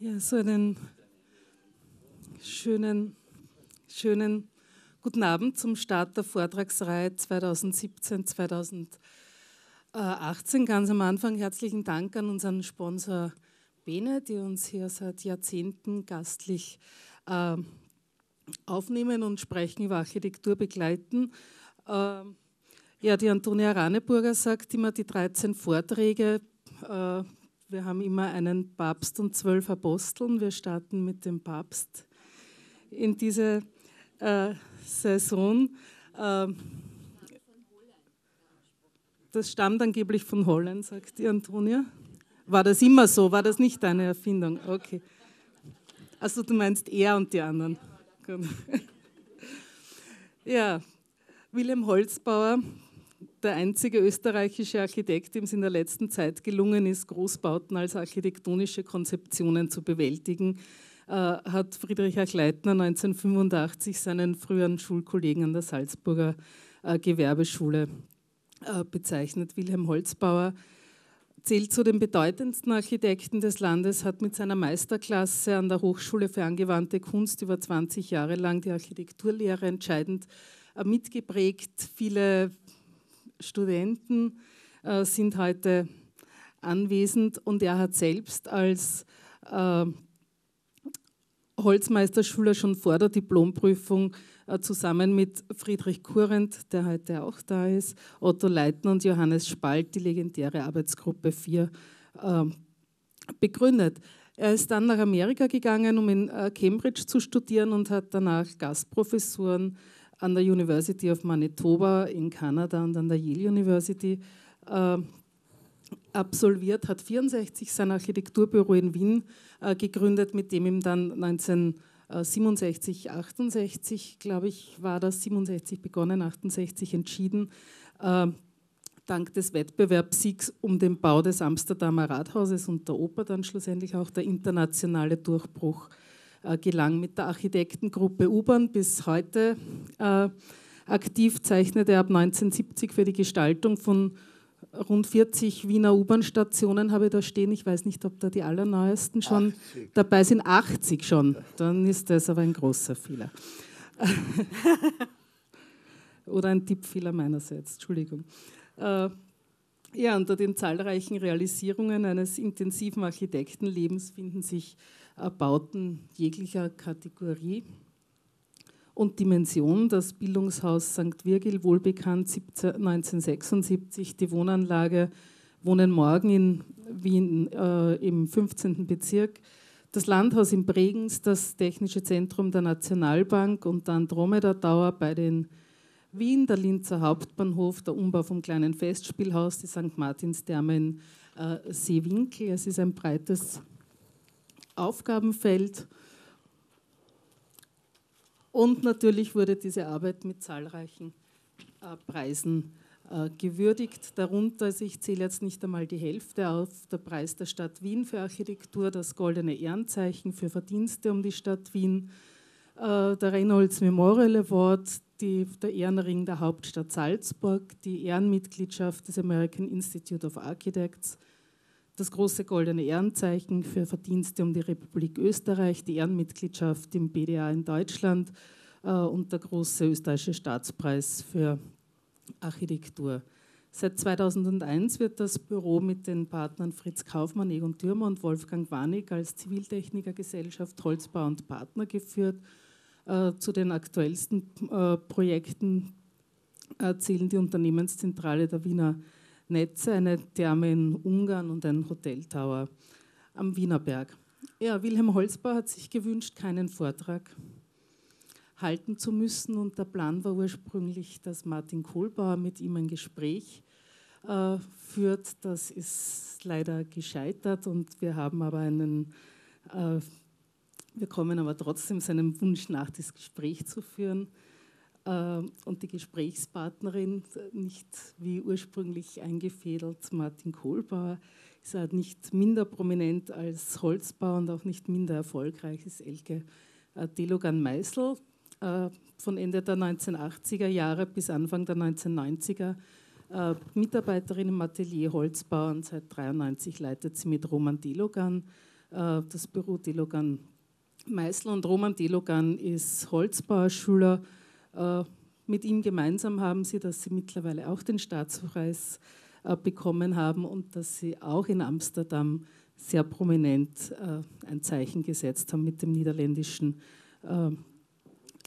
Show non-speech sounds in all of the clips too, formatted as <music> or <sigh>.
Ja, so einen schönen, schönen guten Abend zum Start der Vortragsreihe 2017-2018. Ganz am Anfang herzlichen Dank an unseren Sponsor Bene, die uns hier seit Jahrzehnten gastlich äh, aufnehmen und sprechen über Architektur begleiten. Äh, ja, die Antonia Raneburger sagt immer, die 13 Vorträge äh, wir haben immer einen Papst und zwölf Aposteln. Wir starten mit dem Papst in diese äh, Saison. Äh, das stammt angeblich von Holland, sagt die Antonia. War das immer so? War das nicht deine Erfindung? Okay. Also du meinst er und die anderen. <laughs> Ja, Wilhelm Holzbauer der einzige österreichische Architekt, dem es in der letzten Zeit gelungen ist, Großbauten als architektonische Konzeptionen zu bewältigen, äh, hat Friedrich Achleitner 1985 seinen früheren Schulkollegen an der Salzburger äh, Gewerbeschule äh, bezeichnet. Wilhelm Holzbauer zählt zu den bedeutendsten Architekten des Landes, hat mit seiner Meisterklasse an der Hochschule für angewandte Kunst über 20 Jahre lang die Architekturlehre entscheidend mitgeprägt. Viele Studenten äh, sind heute anwesend und er hat selbst als äh, Holzmeisterschüler schon vor der Diplomprüfung äh, zusammen mit Friedrich Kurrent, der heute auch da ist, Otto Leitner und Johannes Spalt die legendäre Arbeitsgruppe 4 äh, begründet. Er ist dann nach Amerika gegangen, um in äh, Cambridge zu studieren und hat danach Gastprofessuren an der University of Manitoba in Kanada und an der Yale University äh, absolviert, hat 64 sein Architekturbüro in Wien äh, gegründet, mit dem ihm dann 1967, 68, glaube ich, war das, 67 begonnen, 68 entschieden, äh, dank des Wettbewerbssiegs um den Bau des Amsterdamer Rathauses und der Oper dann schlussendlich auch der internationale Durchbruch gelang. Mit der Architektengruppe U-Bahn bis heute äh, aktiv zeichnete er ab 1970 für die Gestaltung von rund 40 Wiener U-Bahn-Stationen habe ich da stehen. Ich weiß nicht, ob da die allerneuesten schon 80. dabei sind. 80 schon. Dann ist das aber ein großer Fehler. <laughs> Oder ein Tippfehler meinerseits. Entschuldigung. Äh, ja, unter den zahlreichen Realisierungen eines intensiven Architektenlebens finden sich Bauten jeglicher Kategorie und Dimension. Das Bildungshaus St. Virgil, wohlbekannt 1976, die Wohnanlage Wohnen Morgen in Wien äh, im 15. Bezirk, das Landhaus in Bregenz, das Technische Zentrum der Nationalbank und der Andromeda Tower bei den Wien, der Linzer Hauptbahnhof, der Umbau vom kleinen Festspielhaus, die St. Martinstherme in äh, Seewinkel. Es ist ein breites Aufgabenfeld. Und natürlich wurde diese Arbeit mit zahlreichen äh, Preisen äh, gewürdigt. Darunter, also ich zähle jetzt nicht einmal die Hälfte auf, der Preis der Stadt Wien für Architektur, das Goldene Ehrenzeichen für Verdienste um die Stadt Wien, äh, der Reynolds Memorial Award, die, der Ehrenring der Hauptstadt Salzburg, die Ehrenmitgliedschaft des American Institute of Architects, das große goldene Ehrenzeichen für Verdienste um die Republik Österreich, die Ehrenmitgliedschaft im BDA in Deutschland äh, und der große österreichische Staatspreis für Architektur. Seit 2001 wird das Büro mit den Partnern Fritz Kaufmann, Egon Thürmer und Wolfgang Wanig als Ziviltechnikergesellschaft Holzbau und Partner geführt. Äh, zu den aktuellsten äh, Projekten zählen die Unternehmenszentrale der Wiener Netze, eine Therme in Ungarn und ein Hoteltower am Wienerberg. Ja, Wilhelm Holzbau hat sich gewünscht, keinen Vortrag halten zu müssen und der Plan war ursprünglich, dass Martin Kohlbauer mit ihm ein Gespräch äh, führt. Das ist leider gescheitert und wir haben aber einen, äh, wir kommen aber trotzdem seinem Wunsch nach, das Gespräch zu führen. Äh, und die Gesprächspartnerin, nicht wie ursprünglich eingefädelt, Martin Kohlbauer, ist halt nicht minder prominent als Holzbauer und auch nicht minder erfolgreich ist Elke äh, Delogan Meißel. Äh, von Ende der 1980er Jahre bis Anfang der 1990er Mitarbeiterin im Atelier Holzbau und seit 1993 leitet sie mit Roman Delogan äh, das Büro Delogan Meißler und Roman Delogan ist Holzbauerschüler. Äh, mit ihm gemeinsam haben sie, dass sie mittlerweile auch den Staatspreis äh, bekommen haben und dass sie auch in Amsterdam sehr prominent äh, ein Zeichen gesetzt haben mit dem niederländischen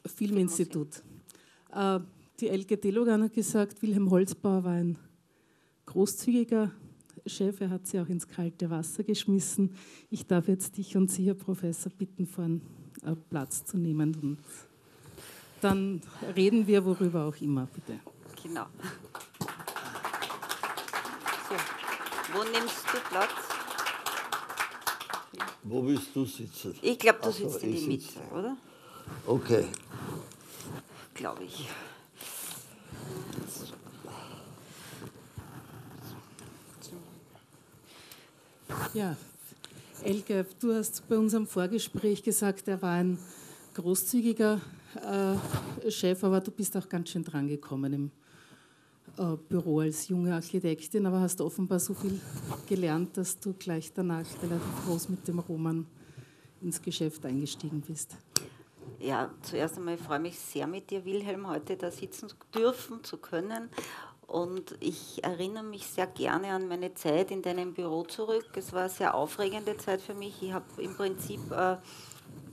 Filminstitut. Die Elke Delogan hat gesagt, Wilhelm Holzbauer war ein großzügiger Chef, er hat sie auch ins kalte Wasser geschmissen. Ich darf jetzt dich und Sie, Herr Professor, bitten, vorn Platz zu nehmen. Dann reden wir worüber auch immer, bitte. Genau. So, wo nimmst du Platz? Wo willst du sitzen? Ich glaube, du sitzt in die Mitte, oder? Okay. Glaube ich. Ja, Elke, du hast bei unserem Vorgespräch gesagt, er war ein großzügiger äh, Chef, aber du bist auch ganz schön drangekommen im äh, Büro als junge Architektin, aber hast offenbar so viel gelernt, dass du gleich danach relativ groß mit dem Roman ins Geschäft eingestiegen bist. Ja, zuerst einmal freue ich mich sehr mit dir, Wilhelm, heute da sitzen dürfen zu können. Und ich erinnere mich sehr gerne an meine Zeit in deinem Büro zurück. Es war eine sehr aufregende Zeit für mich. Ich habe im Prinzip äh,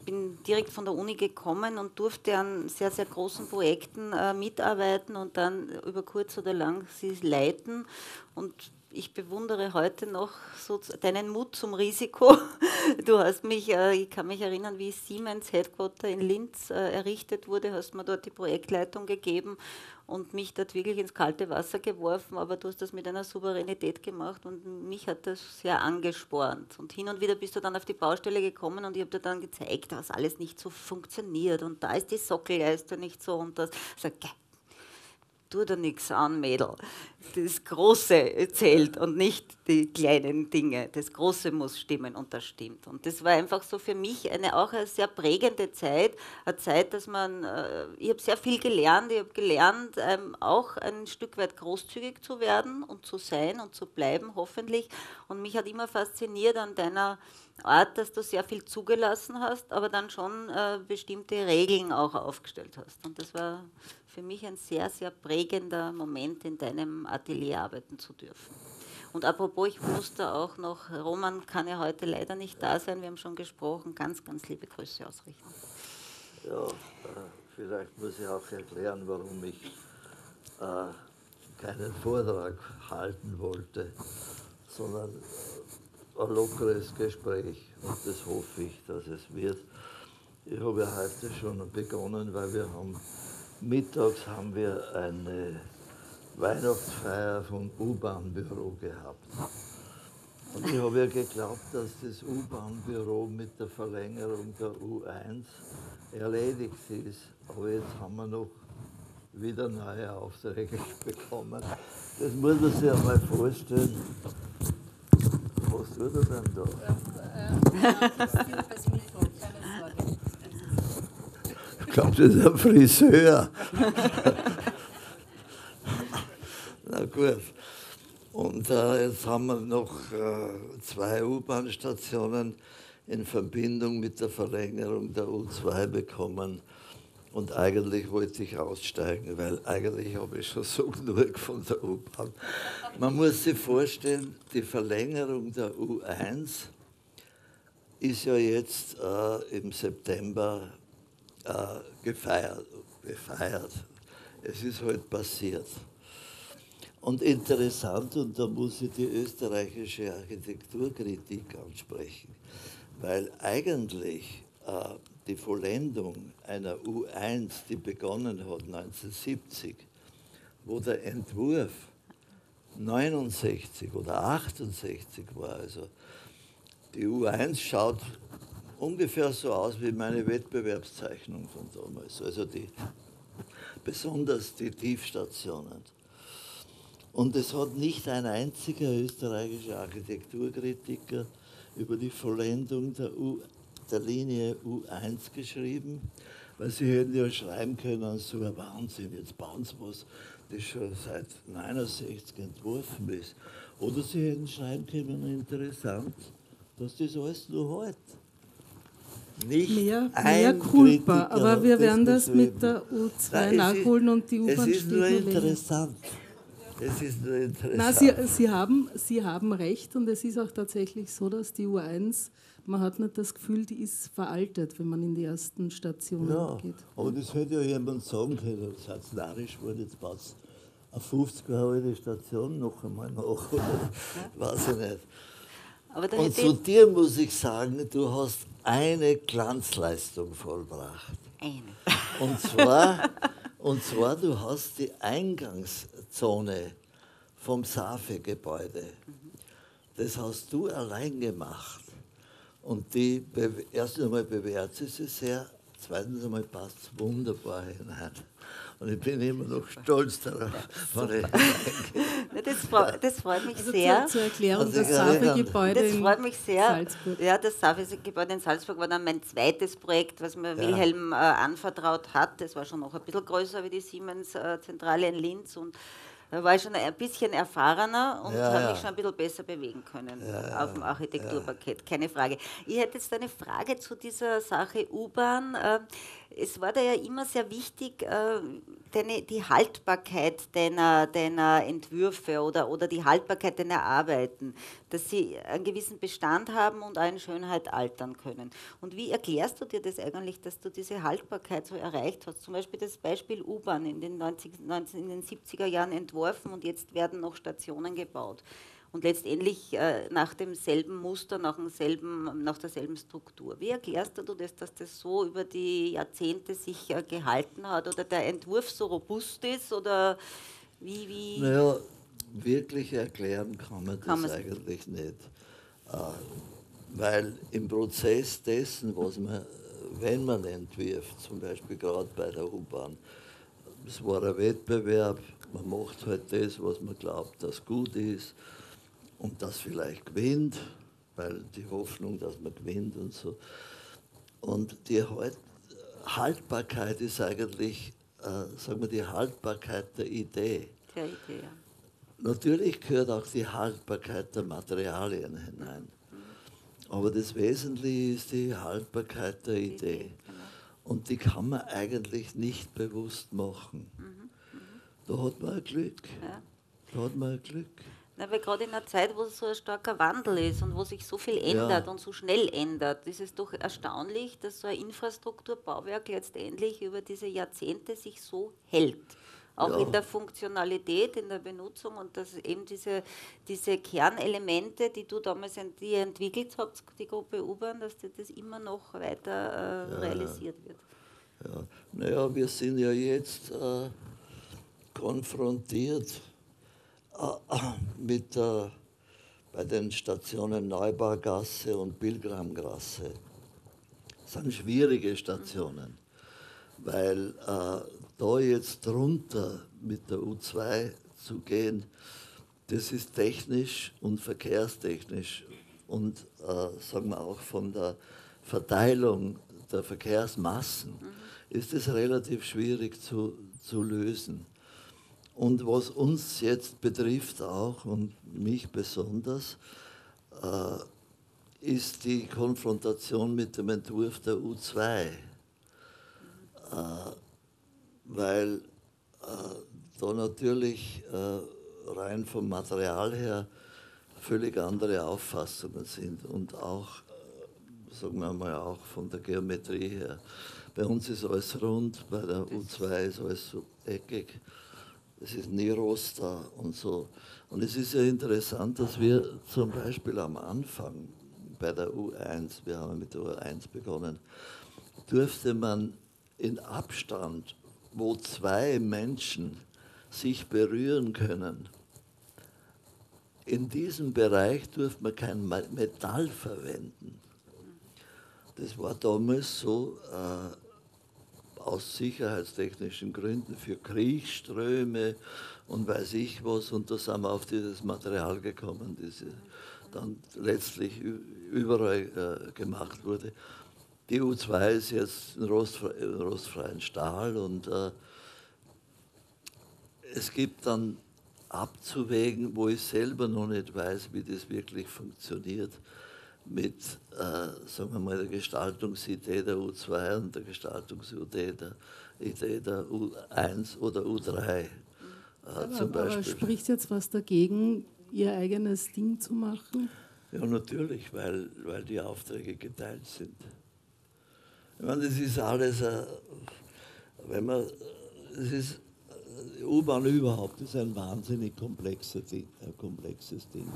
bin direkt von der Uni gekommen und durfte an sehr, sehr großen Projekten äh, mitarbeiten und dann über kurz oder lang sie leiten. Und ich bewundere heute noch so deinen Mut zum Risiko. <laughs> Du hast mich, äh, ich kann mich erinnern, wie Siemens Headquarter in Linz äh, errichtet wurde, hast mir dort die Projektleitung gegeben und mich dort wirklich ins kalte Wasser geworfen, aber du hast das mit einer Souveränität gemacht und mich hat das sehr angespornt. Und hin und wieder bist du dann auf die Baustelle gekommen und ich habe dir dann gezeigt, was alles nicht so funktioniert und da ist die Sockelleiste nicht so und das. Sag, tu dir nichts an, Mädel. Das Große zählt und nicht die kleinen Dinge. Das Große muss stimmen und das stimmt. Und das war einfach so für mich eine auch eine sehr prägende Zeit. Eine Zeit, dass man, äh, ich habe sehr viel gelernt. Ich habe gelernt, ähm, auch ein Stück weit großzügig zu werden und zu sein und zu bleiben, hoffentlich. Und mich hat immer fasziniert an deiner Art, dass du sehr viel zugelassen hast, aber dann schon äh, bestimmte Regeln auch aufgestellt hast. Und das war für mich ein sehr, sehr prägender Moment, in deinem Atelier arbeiten zu dürfen. Und apropos, ich musste auch noch, Roman kann ja heute leider nicht da sein, wir haben schon gesprochen, ganz, ganz liebe Grüße ausrichten. Ja, äh, vielleicht muss ich auch erklären, warum ich äh, keinen Vortrag halten wollte, sondern ein lockeres Gespräch. Und das hoffe ich, dass es wird. Ich habe ja heute schon begonnen, weil wir haben Mittags haben wir eine Weihnachtsfeier vom U-Bahn-Büro gehabt. Und ich habe ja geglaubt, dass das U-Bahn-Büro mit der Verlängerung der U1 erledigt ist. Aber jetzt haben wir noch wieder neue Aufträge <laughs> bekommen. Das muss man sich einmal vorstellen. Was tut er denn da? Glaube, das ist ein Friseur. <laughs> Na gut. Und äh, jetzt haben wir noch äh, zwei U-Bahn-Stationen in Verbindung mit der Verlängerung der U2 bekommen. Und eigentlich wollte ich aussteigen, weil eigentlich habe ich schon so genug von der U-Bahn. Man muss sich vorstellen, die Verlängerung der U1 ist ja jetzt äh, im September äh, gefeiert, gefeiert. Es ist halt passiert. Und interessant, und da muss ich die österreichische Architekturkritik ansprechen, weil eigentlich äh, die Vollendung einer U1, die begonnen hat 1970, wo der Entwurf 69 oder 68 war, also die U1 schaut ungefähr so aus wie meine Wettbewerbszeichnung von damals. Also die, besonders die Tiefstationen. Und es hat nicht ein einziger österreichischer Architekturkritiker über die Vollendung der, U, der Linie U1 geschrieben, weil sie hätten ja schreiben können, so ein Wahnsinn, jetzt bauen sie was, das schon seit 69 entworfen ist. Oder sie hätten schreiben können, interessant, dass das alles nur halt. Nicht mehr, mehr Culpa, aber wir werden das mit der U2 Nein, nachholen und die U-Bahn Es ist nur interessant. Es ist nur interessant. Nein, Sie, Sie, haben, Sie haben recht und es ist auch tatsächlich so, dass die U1, man hat nicht das Gefühl, die ist veraltet, wenn man in die ersten Stationen ja, geht. Aber das hätte ja jemand sagen können, das narrisch wurde jetzt passt. Eine 50 Jahre alte Station noch einmal nach, oder? <laughs> weiß ich nicht. und zu dir muss ich sagen, du hast eine Glanzleistung vollbracht. Eine. Und zwar, und zwar du hast die Eingangszone vom SAFE-Gebäude. Das hast du allein gemacht. Und die, erstens einmal bewährt sie sich sehr, zweitens einmal passt es wunderbar hinein. Und ich bin immer noch stolz darauf. das, freut, das freut mich also sehr. Zur, zur Erklärung, das SAFE-Gebäude Das freut mich sehr. Salzburg. Ja, das SAFE-Gebäude in Salzburg war dann mein zweites Projekt, was mir ja. Wilhelm äh, anvertraut hat. Das war schon noch ein bisschen größer wie die Siemens-Zentrale in Linz. Und da war ich schon ein bisschen erfahrener und ja, habe ja. mich schon ein bisschen besser bewegen können ja, auf dem Architekturpaket, keine Frage. Ich hätte jetzt eine Frage zu dieser Sache U-Bahn. Äh, es war da ja immer sehr wichtig, äh, deine, die Haltbarkeit deiner, deiner Entwürfe oder, oder die Haltbarkeit deiner Arbeiten, dass sie einen gewissen Bestand haben und auch in Schönheit altern können. Und wie erklärst du dir das eigentlich, dass du diese Haltbarkeit so erreicht hast? Zum Beispiel das Beispiel U-Bahn in den, 90, 19, in den 70er Jahren entworfen und jetzt werden noch Stationen gebaut und letztendlich äh, nach demselben Muster, nach, demselben, nach derselben Struktur. Wie erklärst du das, dass das so über die Jahrzehnte sich äh, gehalten hat oder der Entwurf so robust ist oder wie? wie naja, wirklich erklären kann man kann das eigentlich nicht. Äh, weil im Prozess dessen, was man, wenn man entwirft, zum Beispiel gerade bei der U-Bahn, es war ein Wettbewerb, man macht halt das, was man glaubt, das gut ist und das vielleicht gewinnt, weil die Hoffnung, dass man gewinnt und so. Und die Haltbarkeit ist eigentlich, äh, sagen wir, die Haltbarkeit der Idee. Der Idee, ja. Natürlich gehört auch die Haltbarkeit der Materialien hinein. Aber das Wesentliche ist die Haltbarkeit der Idee. Genau. Und die kann man eigentlich nicht bewusst machen. Mhm, mhm. Da hat man ein Glück. Da hat man ein Glück. Na, weil gerade in einer Zeit, wo so ein starker Wandel ist und wo sich so viel ändert ja. und so schnell ändert, ist es doch erstaunlich, dass so ein Infrastrukturbauwerk letztendlich über diese Jahrzehnte sich so hält. Auch ja. in der Funktionalität, in der Benutzung und dass eben diese, diese Kernelemente, die du damals die entwickelt habt, die Gruppe U-Bahn, dass das immer noch weiter äh, ja, realisiert wird. Ja, naja, wir sind ja jetzt äh, konfrontiert mit der, bei den Stationen Neubaugasse und Pilgramgasse. Das sind schwierige Stationen, weil äh, da jetzt drunter mit der U2 zu gehen, das ist technisch und verkehrstechnisch und äh, sagen wir auch von der Verteilung der Verkehrsmassen mhm. ist es relativ schwierig zu, zu lösen. Und was uns jetzt betrifft auch und mich besonders, äh, ist die Konfrontation mit dem Entwurf der U2. Äh, weil äh, da natürlich äh, rein vom Material her völlig andere Auffassungen sind und auch, äh, sagen wir mal, auch von der Geometrie her. Bei uns ist alles rund, bei der U2 ist alles so eckig es ist nie Roster und so. Und es ist ja interessant, dass wir zum Beispiel am Anfang bei der U1, wir haben mit der U1 begonnen, durfte man in Abstand, wo zwei Menschen sich berühren können, in diesem Bereich durfte man kein Metall verwenden. Das war damals so, äh, aus sicherheitstechnischen Gründen für Kriegsströme und weiß ich was. Und da sind wir auf dieses Material gekommen, das dann letztlich überall äh, gemacht wurde. Die U2 ist jetzt ein rostfre rostfreien Stahl und äh, es gibt dann abzuwägen, wo ich selber noch nicht weiß, wie das wirklich funktioniert, mit, äh, sagen wir mal, der Gestaltungsidee der U2 und der Gestaltungsidee der, Idee der U1 oder U3. Äh, zum Beispiel. aber spricht jetzt was dagegen, Ihr eigenes Ding zu machen? Ja, natürlich, weil, weil die Aufträge geteilt sind. Ich meine, das ist alles, äh, wenn man, es ist U-Bahn überhaupt ist ein wahnsinnig komplexes Ding, ein komplexes Ding.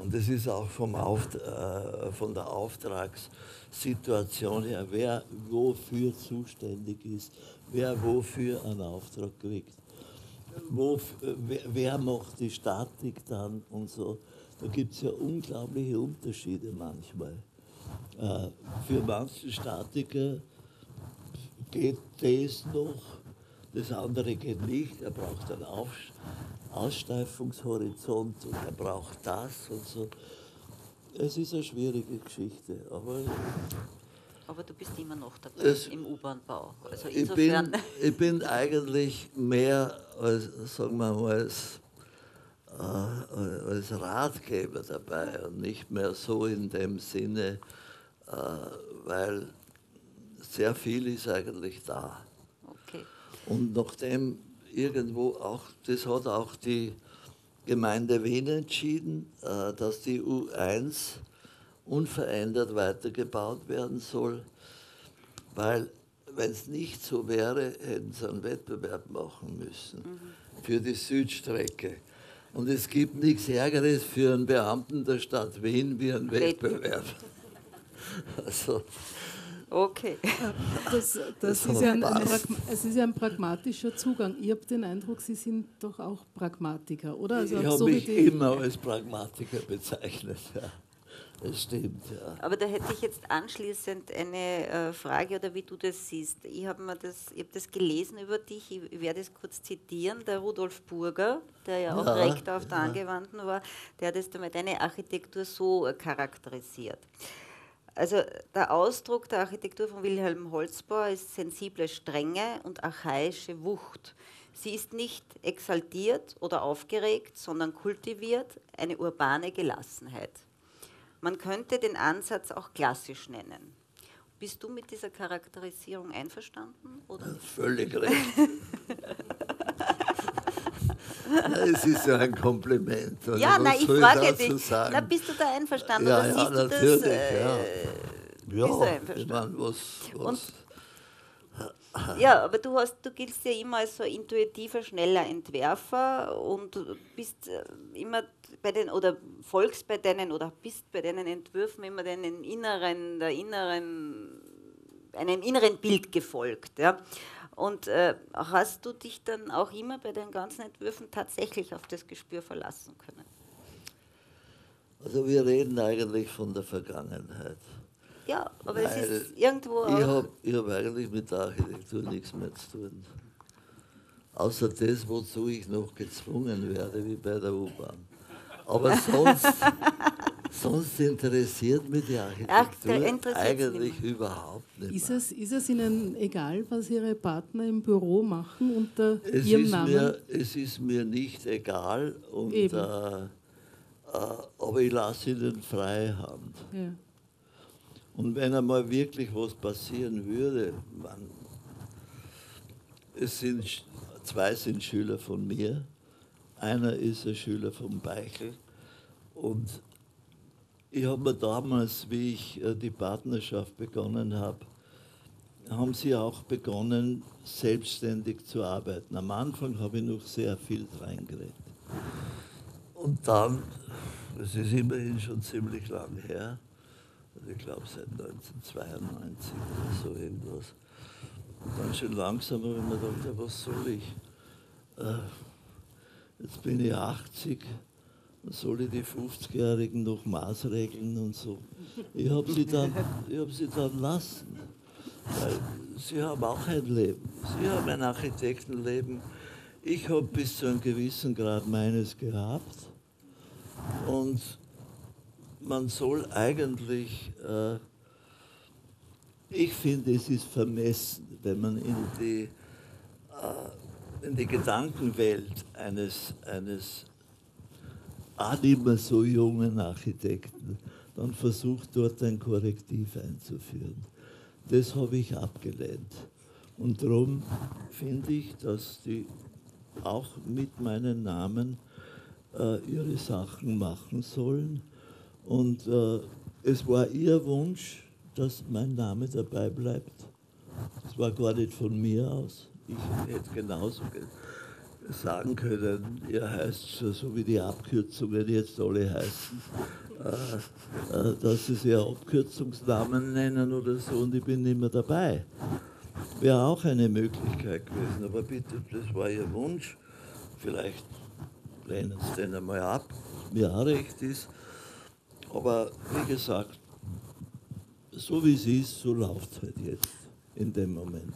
Und es ist auch vom Auft äh, von der Auftragssituation her, wer wofür zuständig ist, wer wofür einen Auftrag kriegt. Wo, wer, wer macht die Statik dann und so. Da gibt es ja unglaubliche Unterschiede manchmal. Äh, für manche Statiker geht das noch das andere geht nicht, er braucht einen Auf Aussteifungshorizont und er braucht das und so. Es ist eine schwierige Geschichte, aber. Aber du bist immer noch dabei es, im U-Bahn-Bau. Also ich, bin, ich bin eigentlich mehr als, sagen wir mal, als, äh, als Ratgeber dabei und nicht mehr so in dem Sinne, äh, weil sehr viel ist eigentlich da. Und nachdem irgendwo auch, das hat auch die Gemeinde Wien entschieden, äh, dass die U1 unverändert weitergebaut werden soll, weil wenn es nicht so wäre, hätten sie einen Wettbewerb machen müssen mhm. für die Südstrecke. Und es gibt nichts Ärgeres für einen Beamten der Stadt Wien wie ein Wettbewerb. <laughs> Also, Okay. Das, das, ist ja ein, ein, es ist ja ein pragmatischer Zugang. Ich habe den Eindruck, Sie sind doch auch Pragmatiker, oder? Also ich habe so mich immer als Pragmatiker bezeichnet. Ja. Das stimmt, ja. Aber da hätte ich jetzt anschließend eine äh, Frage oder wie du das siehst. Ich habe das, hab das gelesen über dich, ich werde es kurz zitieren. Der Rudolf Burger, der ja auch ja, Rektor auf der ja. Angewandten war, der hat das damit deine Architektur so äh, charakterisiert. Also der Ausdruck der Architektur von Wilhelm Holzbauer ist sensible Strenge und archaische Wucht. Sie ist nicht exaltiert oder aufgeregt, sondern kultiviert, eine urbane Gelassenheit. Man könnte den Ansatz auch klassisch nennen. Bist du mit dieser Charakterisierung einverstanden? Oder? Völlig recht. <laughs> es ist ja ein Kompliment. Ja, na, ich frage dich, na, bist du da einverstanden? Ja, ja, natürlich. Das, äh, ja. ja, bist du einverstanden? Ich mein, was, was Und, ja, aber du, hast, du giltst ja immer als so intuitiver, schneller Entwerfer und bist äh, immer bei den oder folgst bei deinen oder bist bei deinen Entwürfen immer deinen inneren, der inneren, einem inneren Bild gefolgt. Ja? Und äh, hast du dich dann auch immer bei den ganzen Entwürfen tatsächlich auf das Gespür verlassen können? Also wir reden eigentlich von der Vergangenheit. Ja, aber es ist irgendwo. Ich habe hab eigentlich mit der Architektur nichts mehr zu tun. Außer das, wozu ich noch gezwungen werde, wie bei der U-Bahn. Aber sonst, <laughs> sonst interessiert mich die Architektur Ach, eigentlich überhaupt nicht. Ist es, ist es Ihnen egal, was Ihre Partner im Büro machen unter es Ihrem Namen? Mir, es ist mir nicht egal, und, äh, äh, aber ich lasse Ihnen freie Hand. Ja. Und wenn einmal wirklich was passieren würde, man, es sind, zwei sind Schüler von mir, einer ist ein Schüler von Beichel und ich habe mir damals, wie ich äh, die Partnerschaft begonnen habe, haben sie auch begonnen, selbstständig zu arbeiten. Am Anfang habe ich noch sehr viel reingeredet. Und dann, das ist immerhin schon ziemlich lang her, also ich glaube seit 1992 oder so irgendwas. Und dann schon langsam habe ich mir gedacht, ja, was soll ich? Äh, jetzt bin ich 80 soll ich die 50-Jährigen noch maßregeln und so. Ich habe sie, dann, hab sie dann lassen, weil sie haben auch ein Leben. Sie haben ein Architektenleben. Ich habe bis zu einem gewissen Grad meines gehabt. Und man soll eigentlich, äh, ich finde, es ist vermessen, wenn man in die, äh, in die Gedankenwelt eines, eines auch nicht mehr so jungen Architekten dann versucht dort ein Korrektiv einzuführen. Das habe ich abgelehnt. Und darum finde ich, dass die auch mit meinem Namen äh, ihre Sachen machen sollen. Und äh, es war ihr Wunsch, dass mein Name dabei bleibt. Das war gar nicht von mir aus. Ich hätte genauso sagen können, ihr heißt so wie die Abkürzungen jetzt alle heißen, äh, äh, dass sie sich Abkürzungsnamen nennen oder so und ich bin nicht mehr dabei. Wäre auch eine Möglichkeit gewesen, aber bitte, das war ihr Wunsch. Vielleicht lehnen sie den einmal ab, mir auch recht ist. Aber wie gesagt, so wie es ist, so läuft es halt jetzt in dem Moment.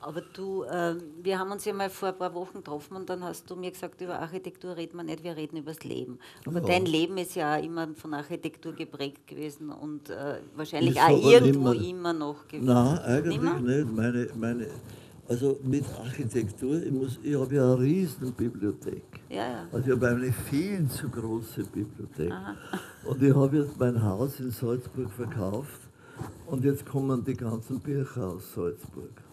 Aber du, äh, wir haben uns ja mal vor ein paar Wochen getroffen und dann hast du mir gesagt, über Architektur reden wir nicht, wir reden über das Leben. Aber ja. dein Leben ist ja immer von Architektur geprägt gewesen und äh, wahrscheinlich ist auch irgendwo immer, immer noch gewesen. Nein, eigentlich Nimmer? nicht. Meine, meine, also mit Architektur, ich, ich habe ja eine riesen Bibliothek. Ja, ja. Also ich habe eine viel zu große Bibliothek. Aha. Und ich habe jetzt mein Haus in Salzburg verkauft und jetzt kommen die ganzen Bücher aus Salzburg.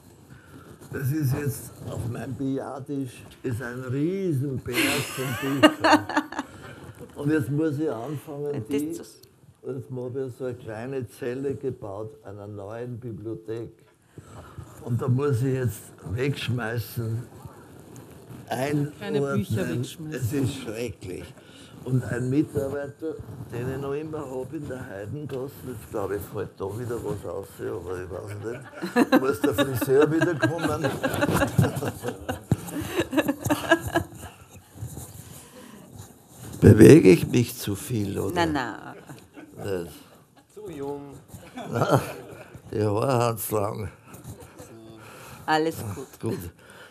Das ist jetzt auf meinem Billardtisch ist ein Riesenberg von Büchern. <laughs> Und jetzt muss ich anfangen, die, jetzt habe ich so eine kleine Zelle gebaut einer neuen Bibliothek. Und da muss ich jetzt wegschmeißen, einordnen. Keine Bücher wegschmeißen. Es ist schrecklich. Und ein Mitarbeiter, den ich noch immer habe in der Heidengasse, jetzt glaube ich, fällt da wieder was aus, aber ich weiß nicht, muss der Friseur wiederkommen. Bewege ich mich zu viel, oder? Nein, nein. Nicht. Zu jung. Nein, die Haare lang. Alles gut. Gut.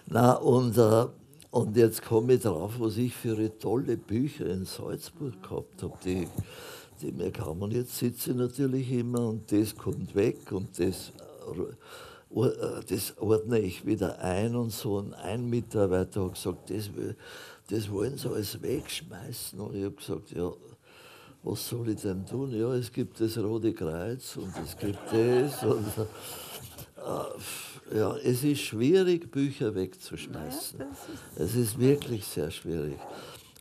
Na, und uh, und jetzt komme ich drauf, was ich für tolle Bücher in Salzburg gehabt habe, die, die mir kamen. Jetzt sitze ich natürlich immer und das kommt weg und das, äh, das ordne ich wieder ein und so. Und ein Mitarbeiter hat gesagt, das, das wollen sie alles wegschmeißen. Und ich habe gesagt, ja, was soll ich denn tun? Ja, es gibt das Rote Kreuz und es gibt das. Und, äh, ja, es ist schwierig, Bücher wegzuschmeißen. Ja, es ist wirklich sehr schwierig.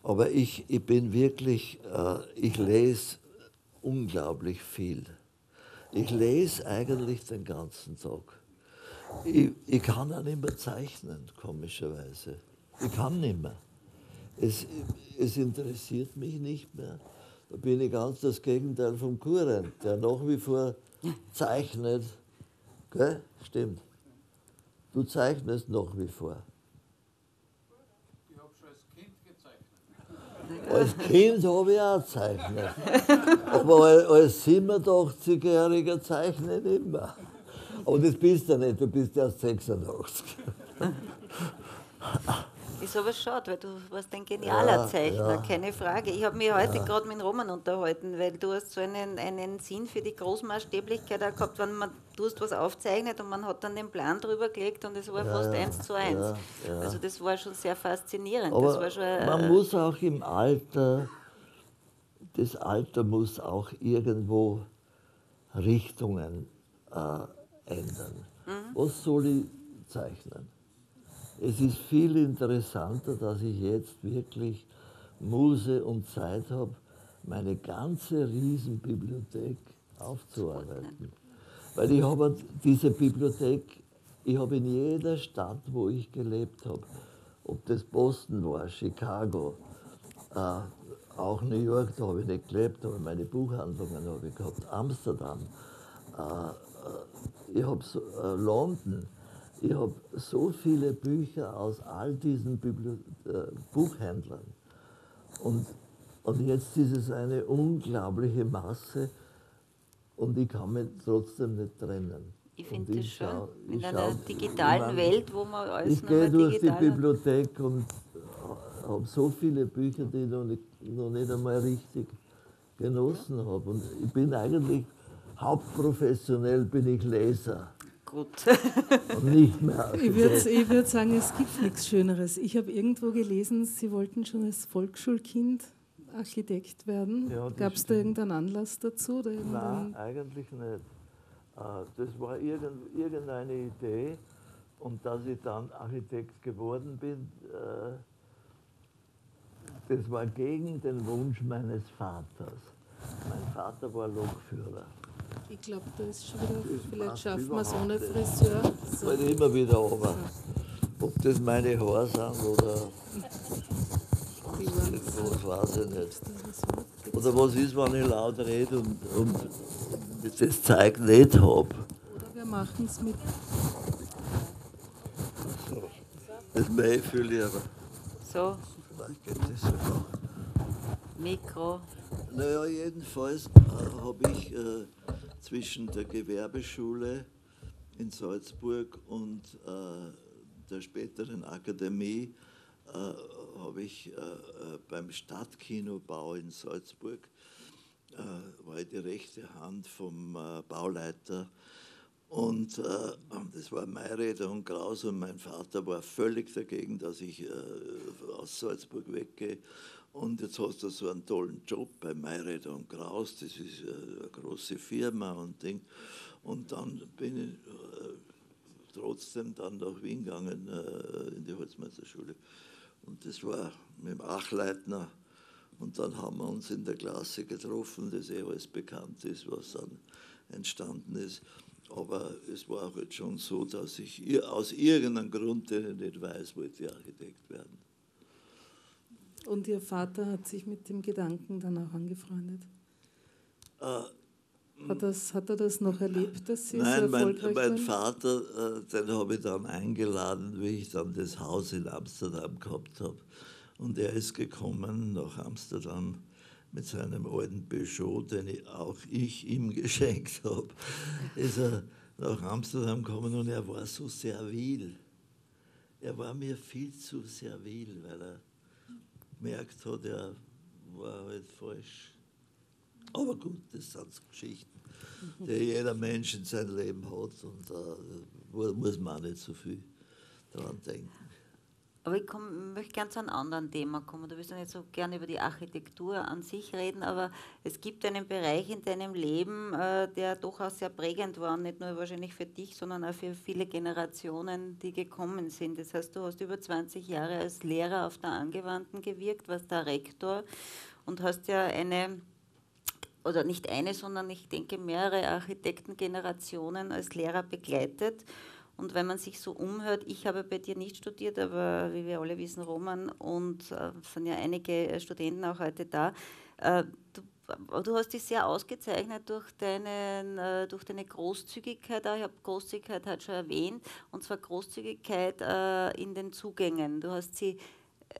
Aber ich, ich bin wirklich, äh, ich lese unglaublich viel. Ich lese eigentlich den ganzen Tag. Ich, ich kann auch nicht mehr zeichnen, komischerweise. Ich kann nicht mehr. Es, es interessiert mich nicht mehr. Da bin ich ganz das Gegenteil vom Kurent, der nach wie vor zeichnet. Gell? Stimmt. Du zeichnest nach wie vor. Ich habe schon als Kind gezeichnet. Als Kind habe ich auch gezeichnet. Aber als 87-Jähriger zeichne ich nicht mehr. Aber das bist du nicht, du bist erst 86. Ist aber schade, weil du warst ein genialer ja, Zeichner, ja. keine Frage. Ich habe mich heute ja. gerade mit Roman unterhalten, weil du hast so einen, einen Sinn für die Großmaßstäblichkeit gehabt, wenn man du hast was aufzeichnet und man hat dann den Plan drüber gelegt und es war fast eins zu eins. Also das war schon sehr faszinierend. Aber schon, man äh, muss auch im Alter, das Alter muss auch irgendwo Richtungen äh, ändern. Mhm. Was soll ich zeichnen? Es ist viel interessanter, dass ich jetzt wirklich Muse und Zeit habe, meine ganze Riesenbibliothek aufzuarbeiten. Weil ich habe diese Bibliothek, ich habe in jeder Stadt, wo ich gelebt habe, ob das Boston war, Chicago, äh, auch New York, da habe ich nicht gelebt, aber meine Buchhandlungen habe ich gehabt, Amsterdam, äh, äh ich habe äh, London, ich habe so viele Bücher aus all diesen Bibli äh, Buchhändlern. Und, und jetzt ist es eine unglaubliche Masse und ich kann mich trotzdem nicht trennen. Ich finde das schön. In einer digitalen meine, Welt, wo man alles Ich gehe durch die Bibliothek und habe so viele Bücher, die ich noch nicht, noch nicht einmal richtig genossen habe. Und ich bin eigentlich hauptprofessionell bin ich Leser gut. nicht mehr. Ich würde würd sagen, es gibt nichts Schöneres. Ich habe irgendwo gelesen, Sie wollten schon als Volksschulkind Architekt werden? Ja, Gab es da irgendeinen Anlass dazu? Oder Nein, irgendeinen- eigentlich nicht. Äh, Das war irgend- irgendeine Idee und dass ich dann Architekt geworden bin, äh, das war gegen den Wunsch meines Vaters. Mein Vater war Lokführer. Ich glaube, da ist schon wieder, Das vielleicht schaffen wir es ohne. Friseur. Ich So. wollte immer wieder runter. Ob das meine Haare sind oder Die so- was weiß ich nicht. so- Oder was ist, wenn ich laut rede und, und das Zeug nicht habe. Oder wir machen es mit Das Mai fühle ich aber. So, Vielleicht geht das sogar. Mikro. Naja, jedenfalls äh, habe ich äh, zwischen der Gewerbeschule in Salzburg und äh, der späteren Akademie äh, habe ich äh, äh, beim Stadtkinobau in Salzburg war ich die rechte Hand vom Bauleiter und äh, das war Mayräder und Kraus und mein Vater war völlig dagegen, dass ich äh, aus Salzburg weggehe. Und jetzt hast du so einen tollen Job bei Mayräder und Kraus, das ist eine große Firma und Ding. Und dann bin ich äh, trotzdem dann nach Wien gegangen, äh, in die Holzmeisterschule. Und das war mit dem Achleitner. Und dann haben wir uns in der Klasse getroffen, das eh alles bekannt ist, was dann entstanden ist. Aber es war auch jetzt schon so, dass ich aus irgendeinem Grund, den ich nicht weiß, wollte ich Architekt werden. Und Ihr Vater hat sich mit dem Gedanken dann auch angefreundet. Äh, Hat, das, hat er das noch erlebt, dass Sie so Nein, mein, erfolgreich mein waren? Vater, äh, den habe ich dann eingeladen, wie ich dann das Haus in Amsterdam gehabt habe. Und er ist gekommen nach Amsterdam mit seinem alten Peugeot, den ich, auch ich ihm <laughs> geschenkt habe. Ist er nach Amsterdam gekommen und er war so servil. Er war mir viel zu servil, weil er gemerkt hat, er war halt falsch. Aber gut, das sind so Geschichten, die jeder Mensch in seinem Leben hat und da mu- muss man auch nicht so viel dran denken. Aber ich komm, möchte gerne zu einem anderen Thema kommen. Du willst ja nicht so gerne über die Architektur an sich reden, aber es gibt einen Bereich in deinem Leben, äh, der durchaus sehr prägend war, nicht nur wahrscheinlich für dich, sondern auch für viele Generationen, die gekommen sind. Das heißt, du hast über 20 Jahre als Lehrer auf der Angewandten gewirkt, warst da Rektor und hast ja eine oder nicht eine, sondern ich denke mehrere Architektengenerationen als Lehrer begleitet. Und wenn man sich so umhört, ich habe bei dir nicht studiert, aber wie wir alle wissen, Roman, und äh, sind ja einige äh, Studenten auch heute da. Äh, du, du hast dich sehr ausgezeichnet durch, deinen, äh, durch deine Großzügigkeit. Ich habe Großzügigkeit halt schon erwähnt, und zwar Großzügigkeit äh, in den Zugängen. Du hast sie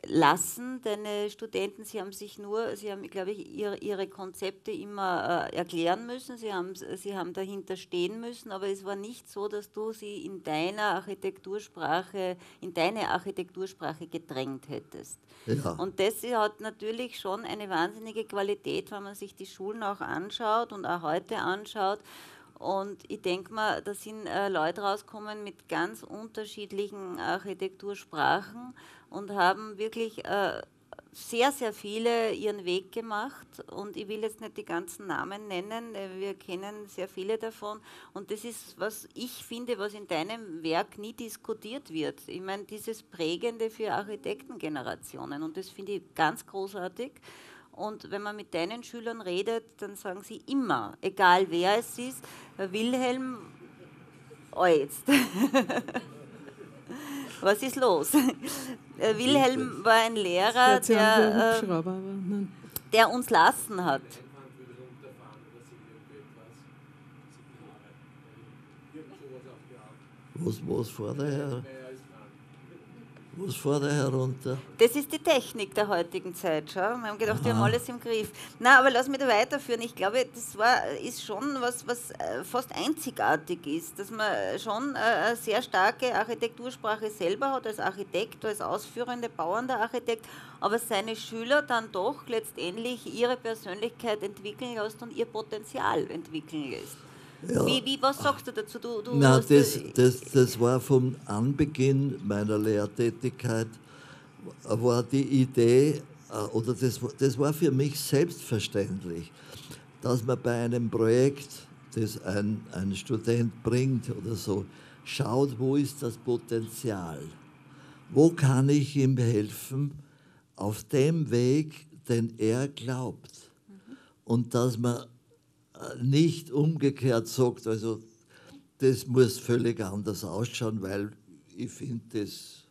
lassen, deine Studenten, sie haben sich nur, sie haben, glaube ich, ihre, ihre Konzepte immer äh, erklären müssen, sie haben, sie haben dahinter stehen müssen, aber es war nicht so, dass du sie in deiner Architektursprache, in deine Architektursprache gedrängt hättest. Ja. Und das hat natürlich schon eine wahnsinnige Qualität, wenn man sich die Schulen auch anschaut und auch heute anschaut. Und ich denke mal, da sind äh, Leute rausgekommen mit ganz unterschiedlichen Architektursprachen und haben wirklich äh, sehr, sehr viele ihren Weg gemacht. Und ich will jetzt nicht die ganzen Namen nennen, wir kennen sehr viele davon. Und das ist, was ich finde, was in deinem Werk nie diskutiert wird. Ich meine, dieses Prägende für Architektengenerationen. Und das finde ich ganz großartig. Und wenn man mit deinen Schülern redet, dann sagen sie immer, egal wer es ist, Wilhelm, oh jetzt. <laughs> Was ist los? <laughs> Äh, Wilhelm war ein Lehrer, der, äh, der uns lassen hat. Was, was fährt er her? Was er herunter? Das ist die Technik der heutigen Zeit. Schau. Wir haben gedacht, wir haben Aha. alles im Griff. Na, aber lass mich da weiterführen. Ich glaube, das war, ist schon was, was äh, fast einzigartig ist, dass man schon äh, eine sehr starke Architektursprache selber hat, als Architekt, als ausführende, bauender Architekt, aber seine Schüler dann doch letztendlich ihre Persönlichkeit entwickeln lässt und ihr Potenzial entwickeln lässt. Ja. Wie, wie, was sagst du dazu? Du, du Na, das, äh, das, das war vom Anbeginn meiner Lehrtätigkeit, war die Idee, äh, oder das, das war für mich selbstverständlich, dass man bei einem Projekt, das ein, ein Student bringt oder so, schaut, wo ist das Potenzial? Wo kann ich ihm helfen auf dem Weg, den er glaubt? Und dass man nicht umgekehrt sagt, also das muss völlig anders ausschauen, weil ich finde das